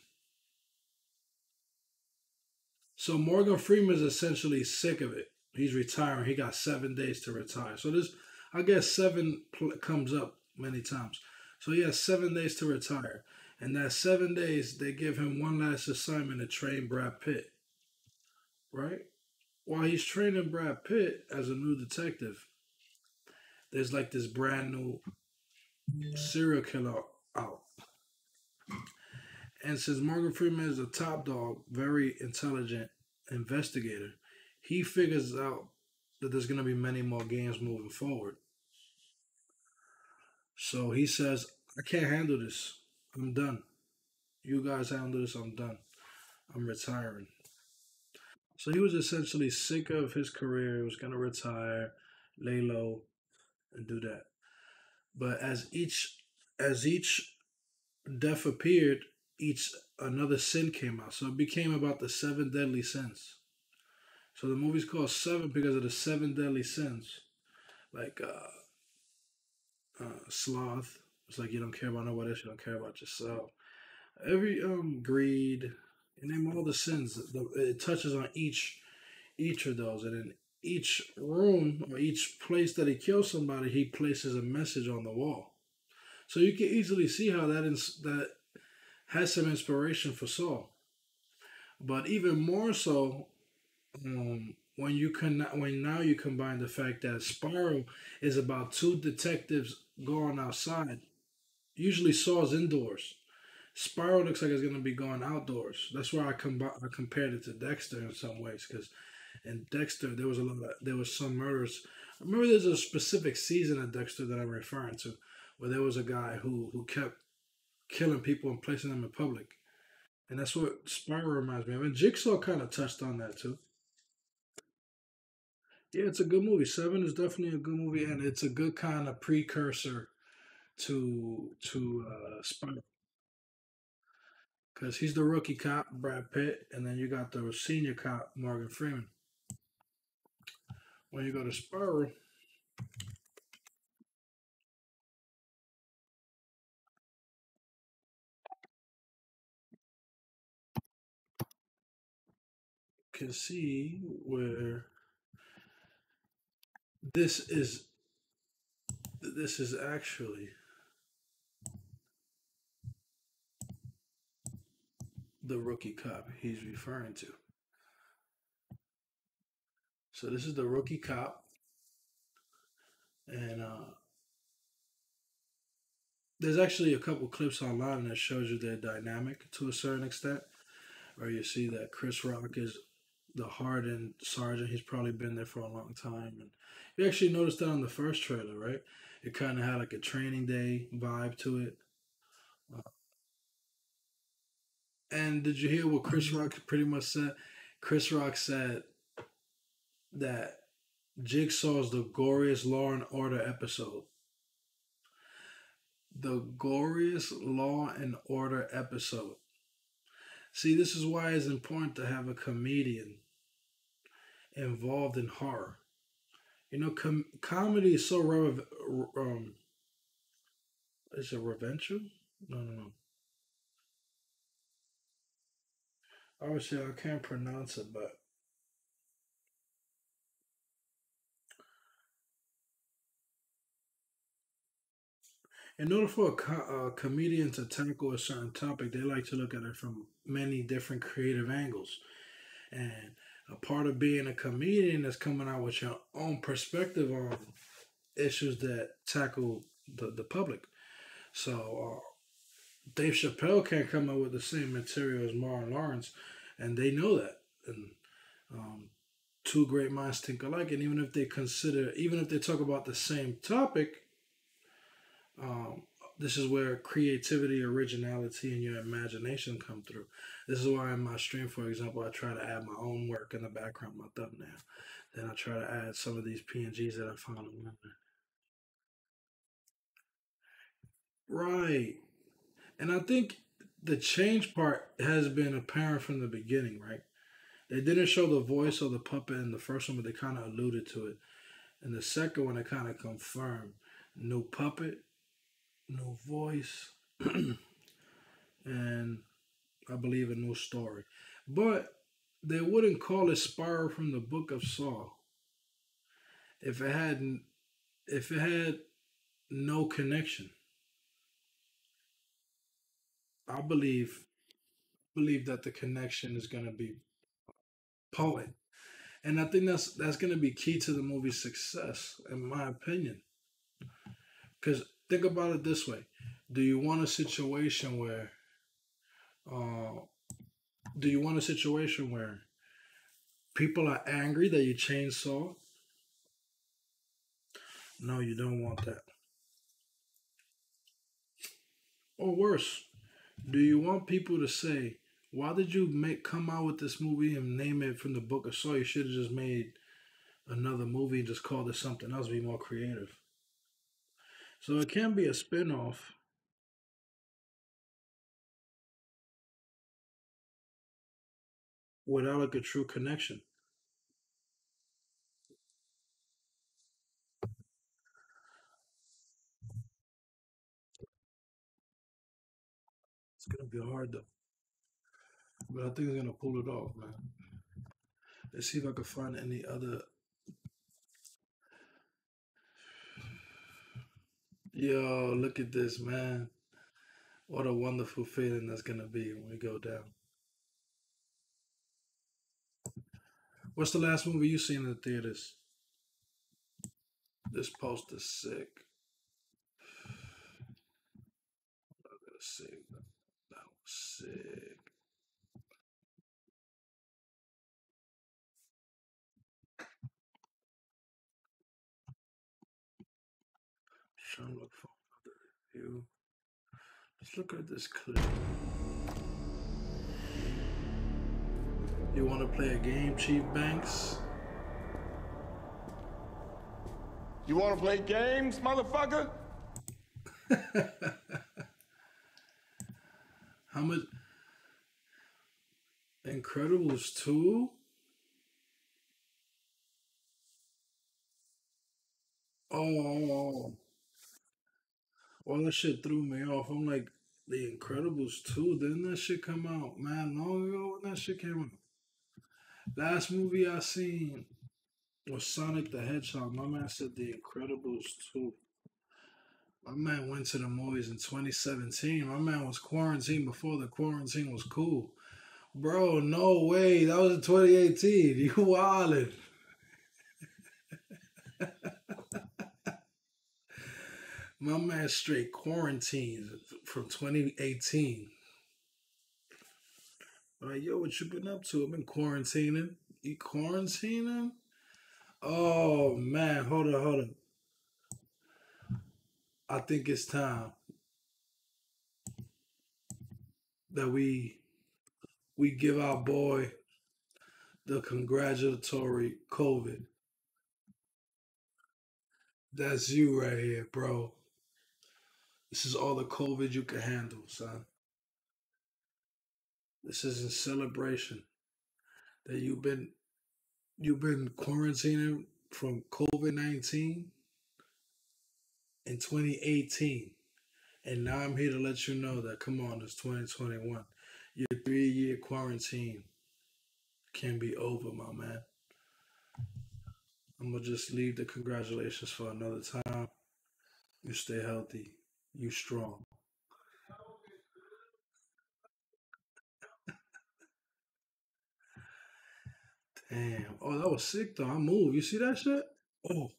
So Morgan Freeman is essentially sick of it. He's retiring. He got seven days to retire. So this, I guess, seven comes up many times. So he has seven days to retire. And that seven days, they give him one last assignment to train Brad Pitt. Right? While he's training Brad Pitt as a new detective, there's like this brand new serial killer out. And since Morgan Freeman is a top dog, very intelligent investigator, he figures out that there's going to be many more games moving forward. So he says, I can't handle this. I'm done. You guys handle this. I'm done. I'm retiring. So he was essentially sick of his career. He was going to retire, lay low, and do that. But as each as each death appeared, each another sin came out. So it became about the seven deadly sins. So the movie's called Seven because of the seven deadly sins, like uh, uh, sloth. It's like you don't care about nobody else. You don't care about yourself. Every um greed, and name all the sins. The, it touches on each each of those, and in each room or each place that he kills somebody, he places a message on the wall. So you can easily see how that is that has some inspiration for Saw. But even more so, um, when you can when now you combine the fact that Spiral is about two detectives going outside. Usually Saw's indoors. Spiral looks like it's gonna be going outdoors. That's why I com- I compared it to Dexter in some ways because in Dexter there was a lot of there was some murders. I remember there's a specific season of Dexter that I'm referring to where there was a guy who who kept killing people and placing them in public. And that's what Spiral reminds me of. And Jigsaw kind of touched on that too. Yeah, it's a good movie. Seven is definitely a good movie, and it's a good kind of precursor to to uh, Spiral. Because he's the rookie cop, Brad Pitt, and then you got the senior cop, Morgan Freeman. When you go to Spiral, can see where this is this is actually the rookie cup he's referring to. So this is the rookie cop, and uh, there's actually a couple clips online that shows you their dynamic to a certain extent, where you see that Chris Rock is the hardened sergeant. He's probably been there for a long time, and you actually noticed that on the first trailer, right? It kind of had like a training day vibe to it. Uh, and did you hear what Chris Rock pretty much said? Chris Rock said that Jigsaw is the goriest Law and Order episode. The goriest Law and Order episode. See, this is why it's important to have a comedian involved in horror. You know, com- comedy is so rev- um, is it reverential? No, no, no. Obviously, I can't pronounce it, but in order for a, co- a comedian to tackle a certain topic, they like to look at it from many different creative angles. And a part of being a comedian is coming out with your own perspective on issues that tackle the, the public. So, uh, Dave Chappelle can't come up with the same material as Martin Lawrence, and they know that. And um, two great minds think alike. And even if they consider, even if they talk about the same topic, um, this is where creativity, originality, and your imagination come through. This is why in my stream, for example, I try to add my own work in the background, my thumbnail. Then I try to add some of these PNGs that I found online. Right. And I think the change part has been apparent from the beginning, right? They didn't show the voice of the puppet in the first one, but they kind of alluded to it. In the second one, they kind of confirmed new puppet, new voice, *clears throat* and I believe a new story. But they wouldn't call it Spiral from the Book of Saw if it hadn't if it had no connection. I believe believe that the connection is going to be poet, and I think that's that's going to be key to the movie's success, in my opinion. Because think about it this way: Do you want a situation where, uh, do you want a situation where people are angry that you chainsaw? No, you don't want that. Or worse, do you want people to say, why did you make come out with this movie and name it from the book of Saw? You should have just made another movie and just called it something else, be more creative. So it can be a spin-off. Without like a true connection. It's gonna be hard though. But I think it's gonna pull it off, man. Let's see if I can find any other. Yo, look at this, man. What a wonderful feeling that's gonna be when we go down. What's the last movie you seen in the theaters? This poster's sick. I gotta save that. That was sick. Trying to look for another review. Let's look at this clip. You want to play a game, Chief Banks? You want to play games, motherfucker? *laughs* How much? Incredibles 2? Oh, all that shit threw me off. I'm like, The Incredibles 2, didn't that shit come out man long ago when that shit came out? Last movie I seen was Sonic the Hedgehog. My man said The Incredibles 2. My man went to the movies in 2017. My man was quarantined before the quarantine was cool. Bro, no way. That was in 2018. *laughs* You wildin'. My man straight quarantined from 2018. Like, yo, what you been up to? I've been quarantining. You quarantining? Oh man, hold on, hold on. I think it's time that we we give our boy the congratulatory COVID. That's you right here, bro. This is all the COVID you can handle, son. This is a celebration that you've been you've been quarantining from COVID nineteen in 2018, and now I'm here to let you know that come on, it's 2021. Your three year quarantine can be over, my man. I'm gonna just leave the congratulations for another time. You stay healthy. You strong. Damn. Oh, that was sick though. I move. You see that shit? Oh,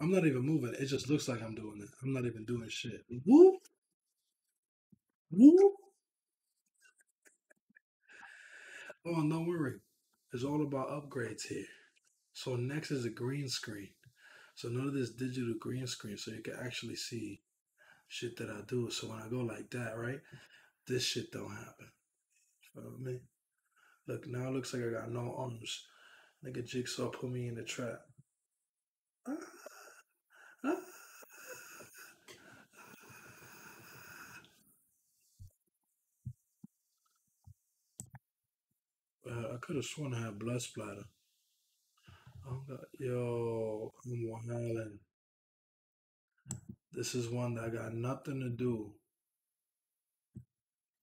I'm not even moving. It just looks like I'm doing it. I'm not even doing shit. Whoop. Woo! Oh, don't worry. It's all about upgrades here. So next is a green screen. So none of this digital green screen, so you can actually see shit that I do. So when I go like that, right, this shit don't happen. Feel me? Look, now it looks like I got no arms. Nigga Jigsaw put me in the trap. Uh, I could have sworn I had blood splatter. Oh God. Yo, I'm wildin'. This is one that got nothing to do.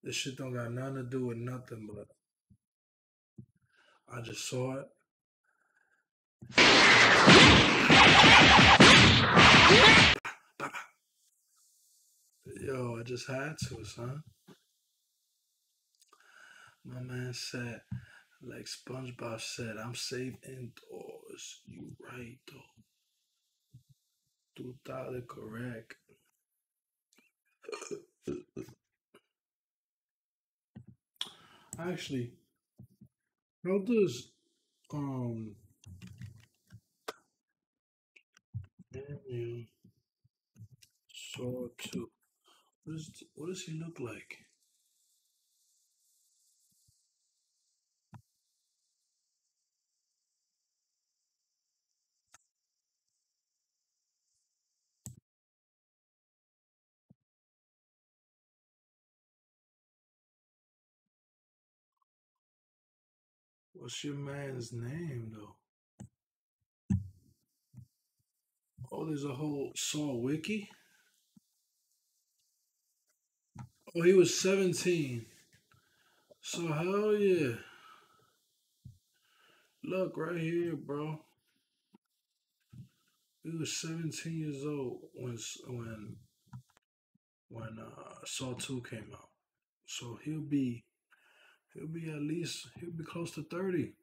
This shit don't got nothing to do with nothing, but I just saw it. Yo, I just had to, son. My man said, like SpongeBob said, I'm safe indoors. You right though. Totally correct. Actually, how does um Saw two? What is what does he look like? What's your man's name though? Oh, there's a whole Saw wiki. Oh, he was 17. So hell yeah. Look right here, bro. He was 17 years old when when when uh, Saw 2 came out. So he'll be he'll be at least he'll be close to 30.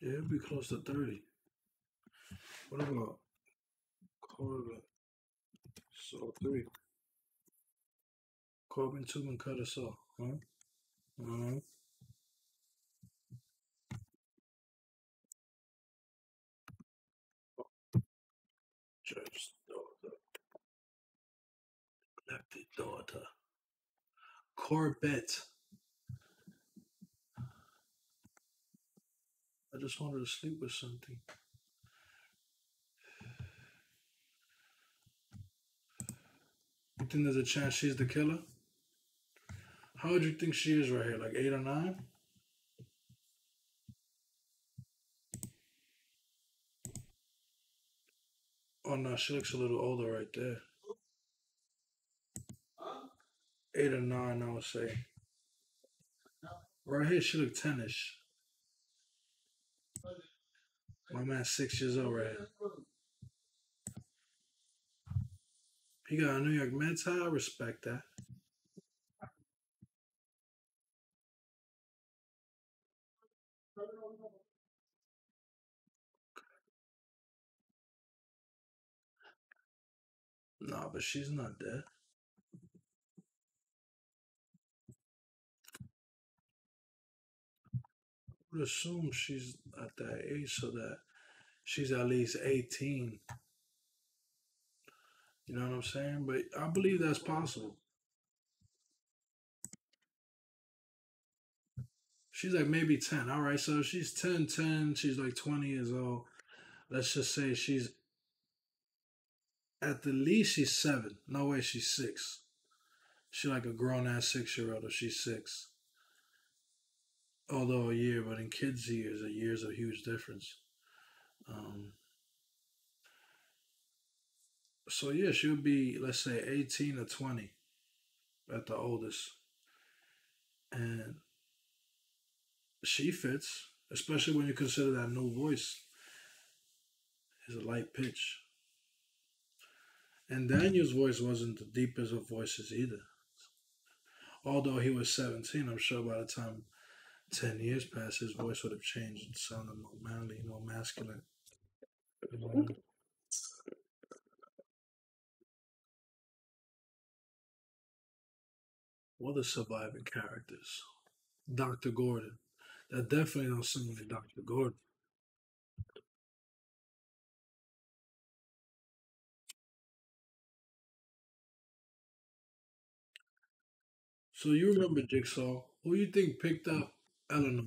Yeah, he'll be close to 30. What about Corbett? Saw 3. Corbett Tubman cut us off, huh? Uh-huh. Judge's daughter. Elected daughter. Corbett. I just wanted to sleep with something. You think there's a chance she's the killer? How would you think she is right here? Like eight or nine? Oh no, she looks a little older right there. Eight or nine, I would say. Right here, she look ten-ish. My man's six years old right here. He got a New York Mets hat. I respect that. Nah, but she's not dead. Would assume she's at that age so that she's at least 18. You know what I'm saying? But I believe that's possible. She's like maybe 10. All right, so she's 10, 10. She's like 20 years old. Let's just say she's at the least she's seven. No way she's six. She's like a grown ass six year old if she's six. Although a year, but in kids' years, a year's a huge difference. Um, so yeah, she'll be let's say 18 or 20 at the oldest. And she fits, especially when you consider that new voice is a light pitch. And Daniel's voice wasn't the deepest of voices either. Although he was 17, I'm sure by the time 10 years passed, his voice would have changed and sounded more manly, more masculine. Know? other surviving characters. Dr. Gordon. That definitely don't like Dr. Gordon. So you remember Jigsaw? Who you think picked up Eleanor?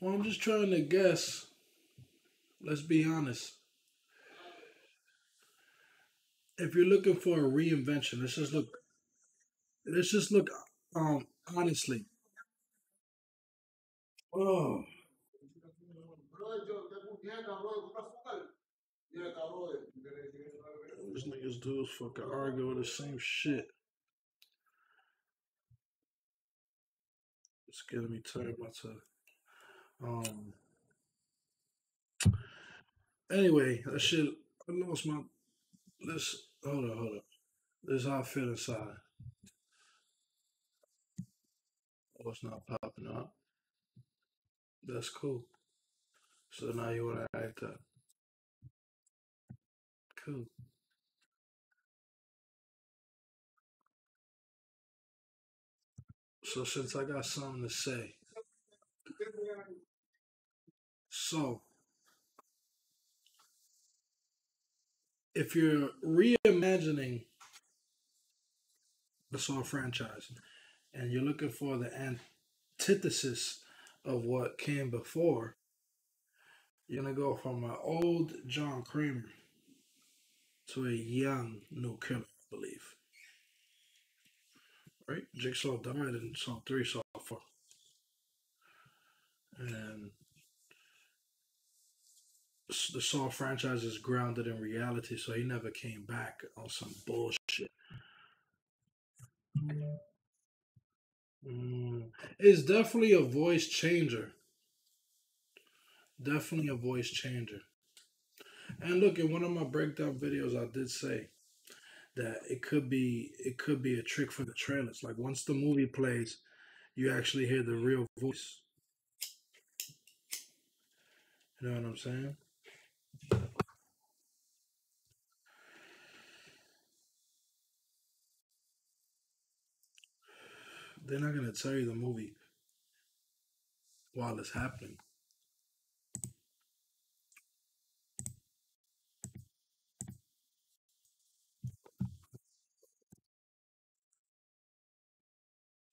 Well, I'm just trying to guess. Let's be honest. If you're looking for a reinvention, let's just look. Let's just look. Um, honestly. Oh, these niggas do is fucking argue the same shit. It's getting me about to. Um. Anyway, that shit. I lost my. Let's hold on, hold on. This is how I feel inside. Oh, it's not popping up. That's cool. So now you want to act up. Cool. So since I got something to say, so if you're reimagining the Saw franchise and you're looking for the antithesis of what came before, you're gonna go from an old John Kramer to a young new killer, I believe. Right? Jigsaw died in Saw 3, Saw 4. And the Saw franchise is grounded in reality, so he never came back on some bullshit. Mm, It's definitely a voice changer. Definitely a voice changer. And look, in one of my breakdown videos, I did say that it could be it could be a trick for the trailers. Like once the movie plays, you actually hear the real voice. You know what I'm saying? They're not gonna tell you the movie while it's happening.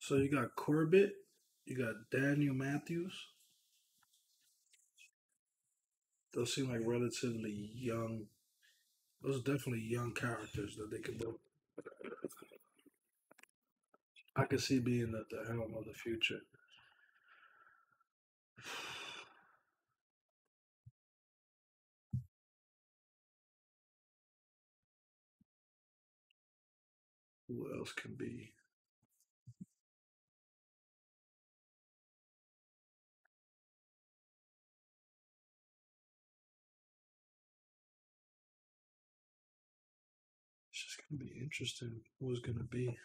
So you got Corbett, you got Daniel Matthews. Those seem like relatively young. Those are definitely young characters that they could do. I could see being at the helm of the future. Who else can be? It's just gonna be interesting. Who's gonna be?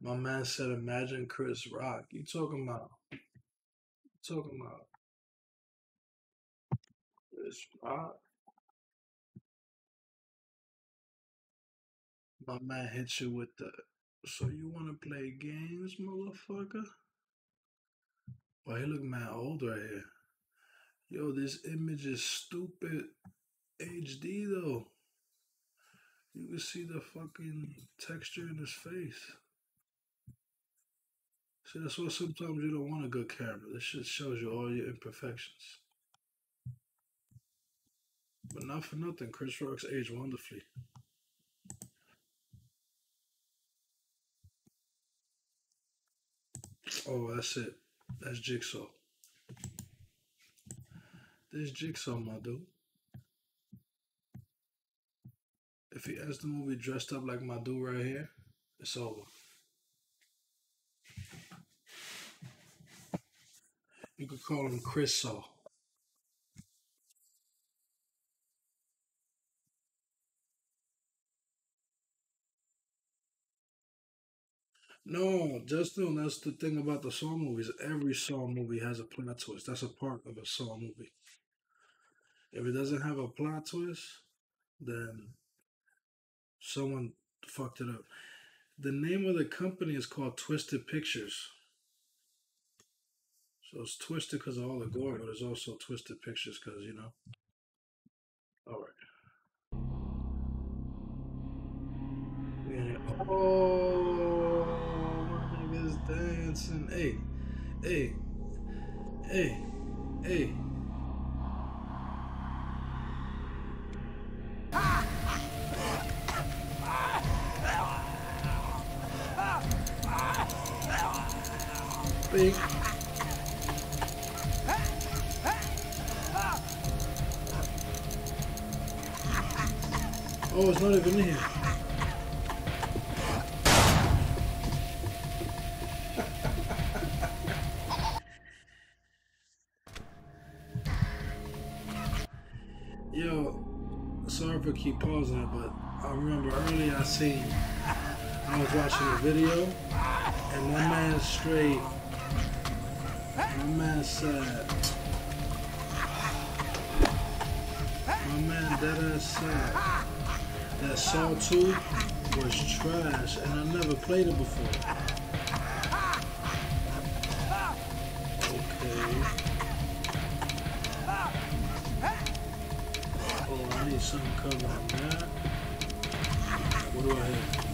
My man said, "Imagine Chris Rock." You talking about? You talking about Chris Rock? My man hits you with the. So you want to play games, motherfucker? Well, he look mad old right here. Yo, this image is stupid HD though. You can see the fucking texture in his face. See, that's why sometimes you don't want a good camera. This shit shows you all your imperfections. But not for nothing, Chris Rock's aged wonderfully. Oh, that's it. That's Jigsaw. This Jigsaw, my dude. If he ends the movie dressed up like my dude right here, it's over. You could call him Chris Saw. No, Justin, that's the thing about the Saw movies. Every Saw movie has a plot twist. That's a part of a Saw movie. If it doesn't have a plot twist, then someone fucked it up. The name of the company is called Twisted Pictures. So it's twisted because of all the gore, but it's also Twisted Pictures because, you know. All right. Oh, my nigga's dancing. Hey, hey, hey, hey. Oh, it's not even here. Yo, sorry for keep pausing it, but I remember earlier I seen I was watching a video and my man straight my man said my man dead ass said that Saw 2 was trash and I never played it before. Okay. Oh, I need something covering that. What do I have?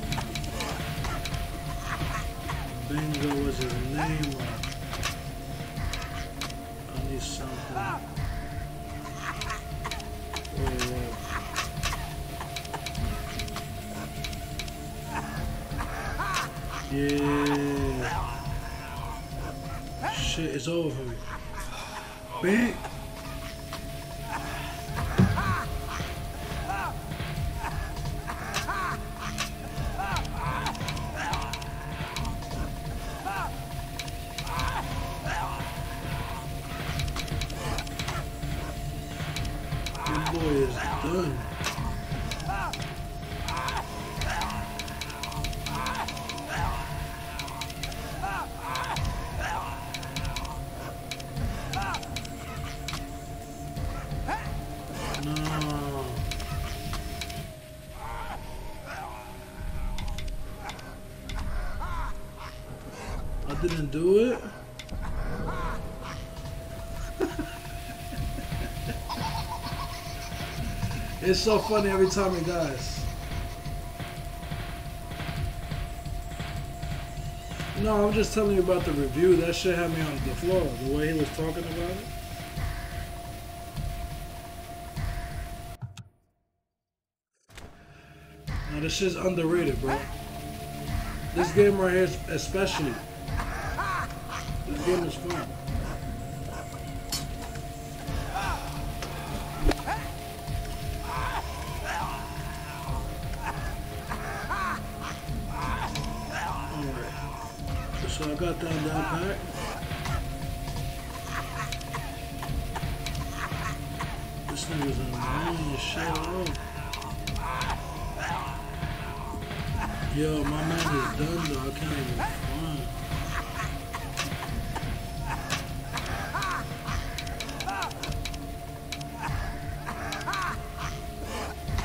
Bingo was his name. Yeah. Shit is over for It's so funny every time he dies. No, I'm just telling you about the review. That shit had me on the floor. The way he was talking about it. Now this shit's underrated, bro. This game right here, especially. This game is fun. That. This nigga's annoying as shit. Yo, my man is done though. I can't even find.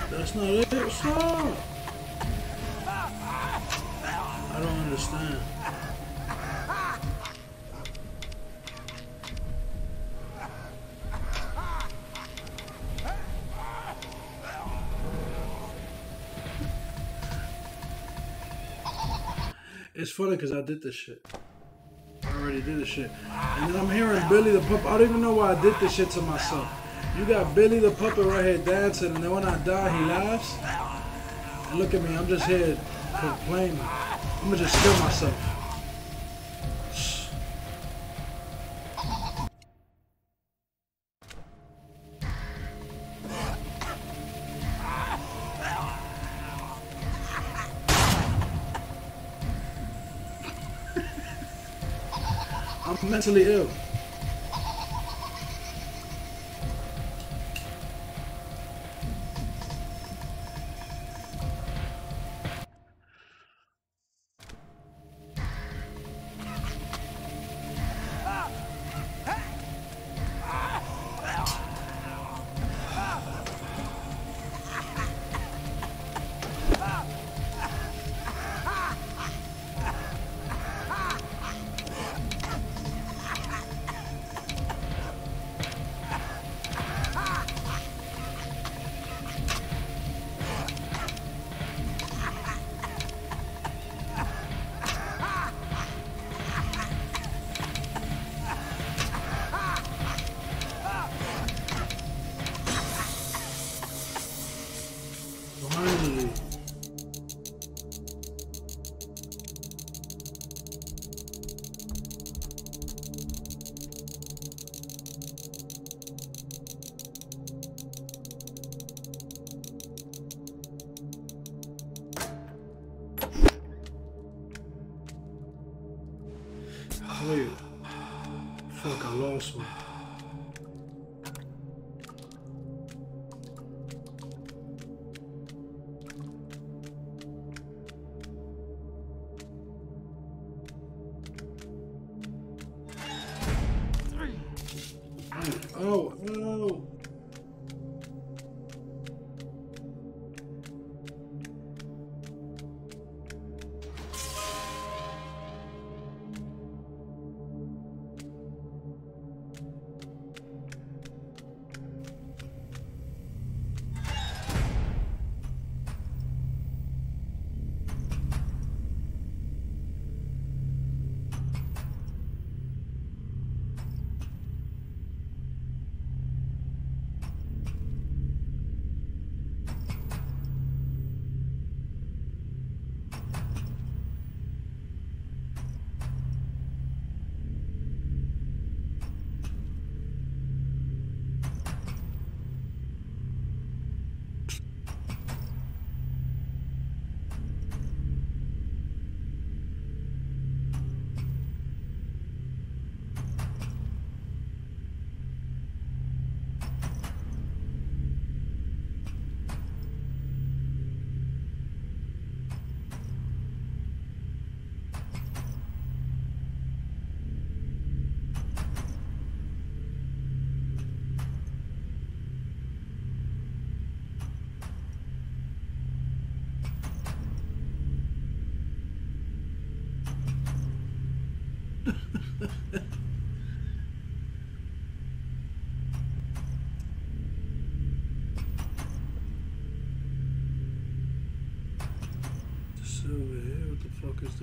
That's not it. What's funny because I did this shit. I already did this shit. And then I'm hearing Billy the Puppet. I don't even know why I did this shit to myself. You got Billy the Puppet right here dancing, and then when I die, he laughs. And look at me, I'm just here complaining. I'm gonna just kill myself. Mentally ill.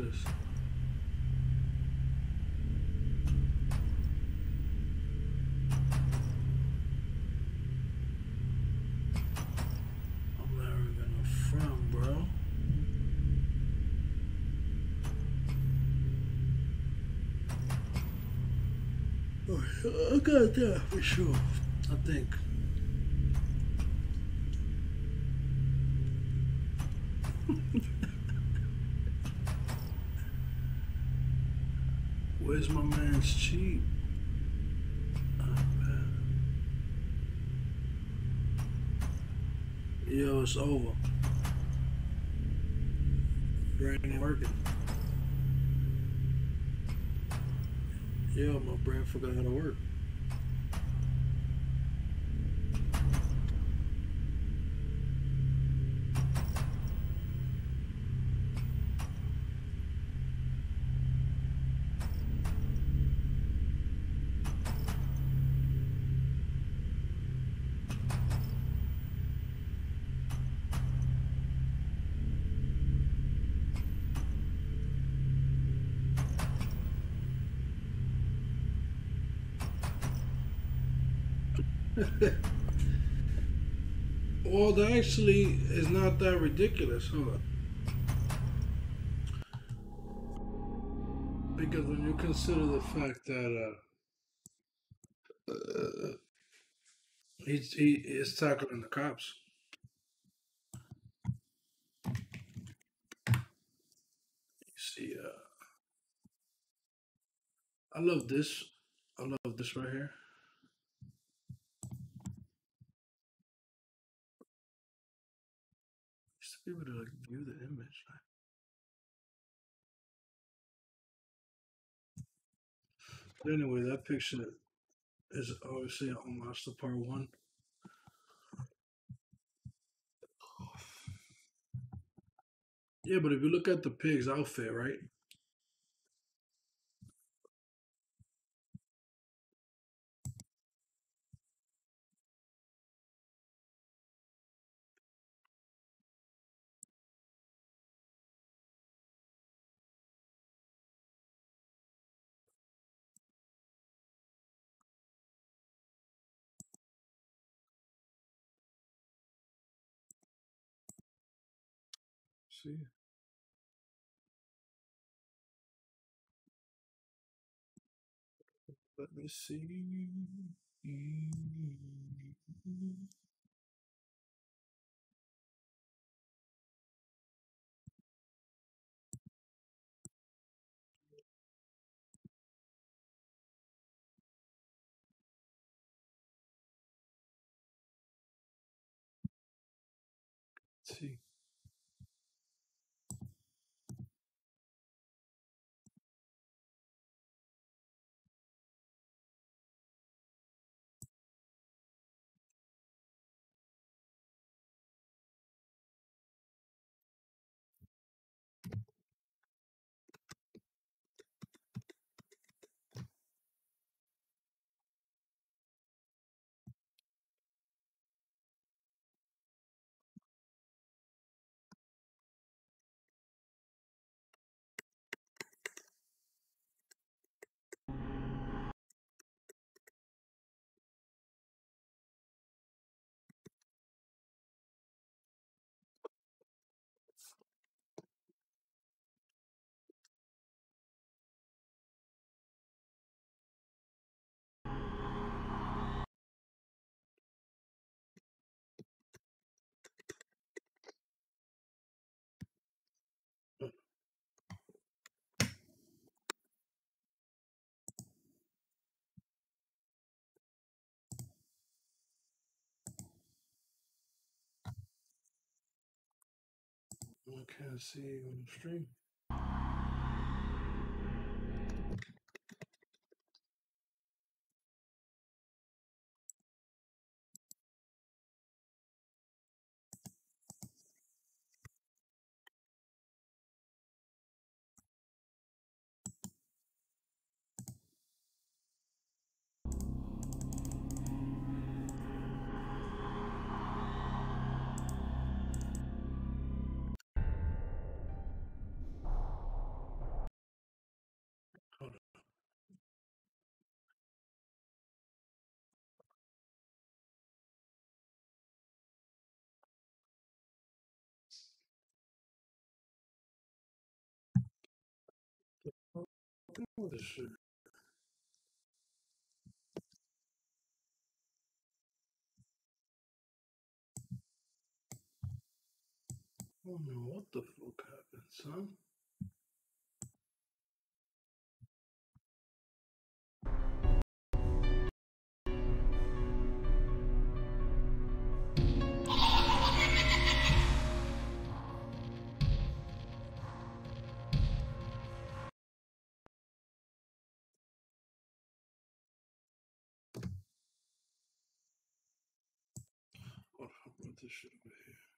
This? I'm never gonna bro. Oh, I got for sure. I think. *laughs* Where's my man's cheap? Yo, it's over. Brain ain't working. Yo, my brain forgot how to work. That ridiculous, huh? Because when you consider the fact that uh, uh he's he is tackling the cops. You see, uh, I love this. I love this right here. Just to be the image. But anyway, that picture is obviously a to part one. Yeah, but if you look at the pig's outfit, right? See? Let me see. I can't see on the stream. This shit? I don't know what the fuck happened, son. This shit over here.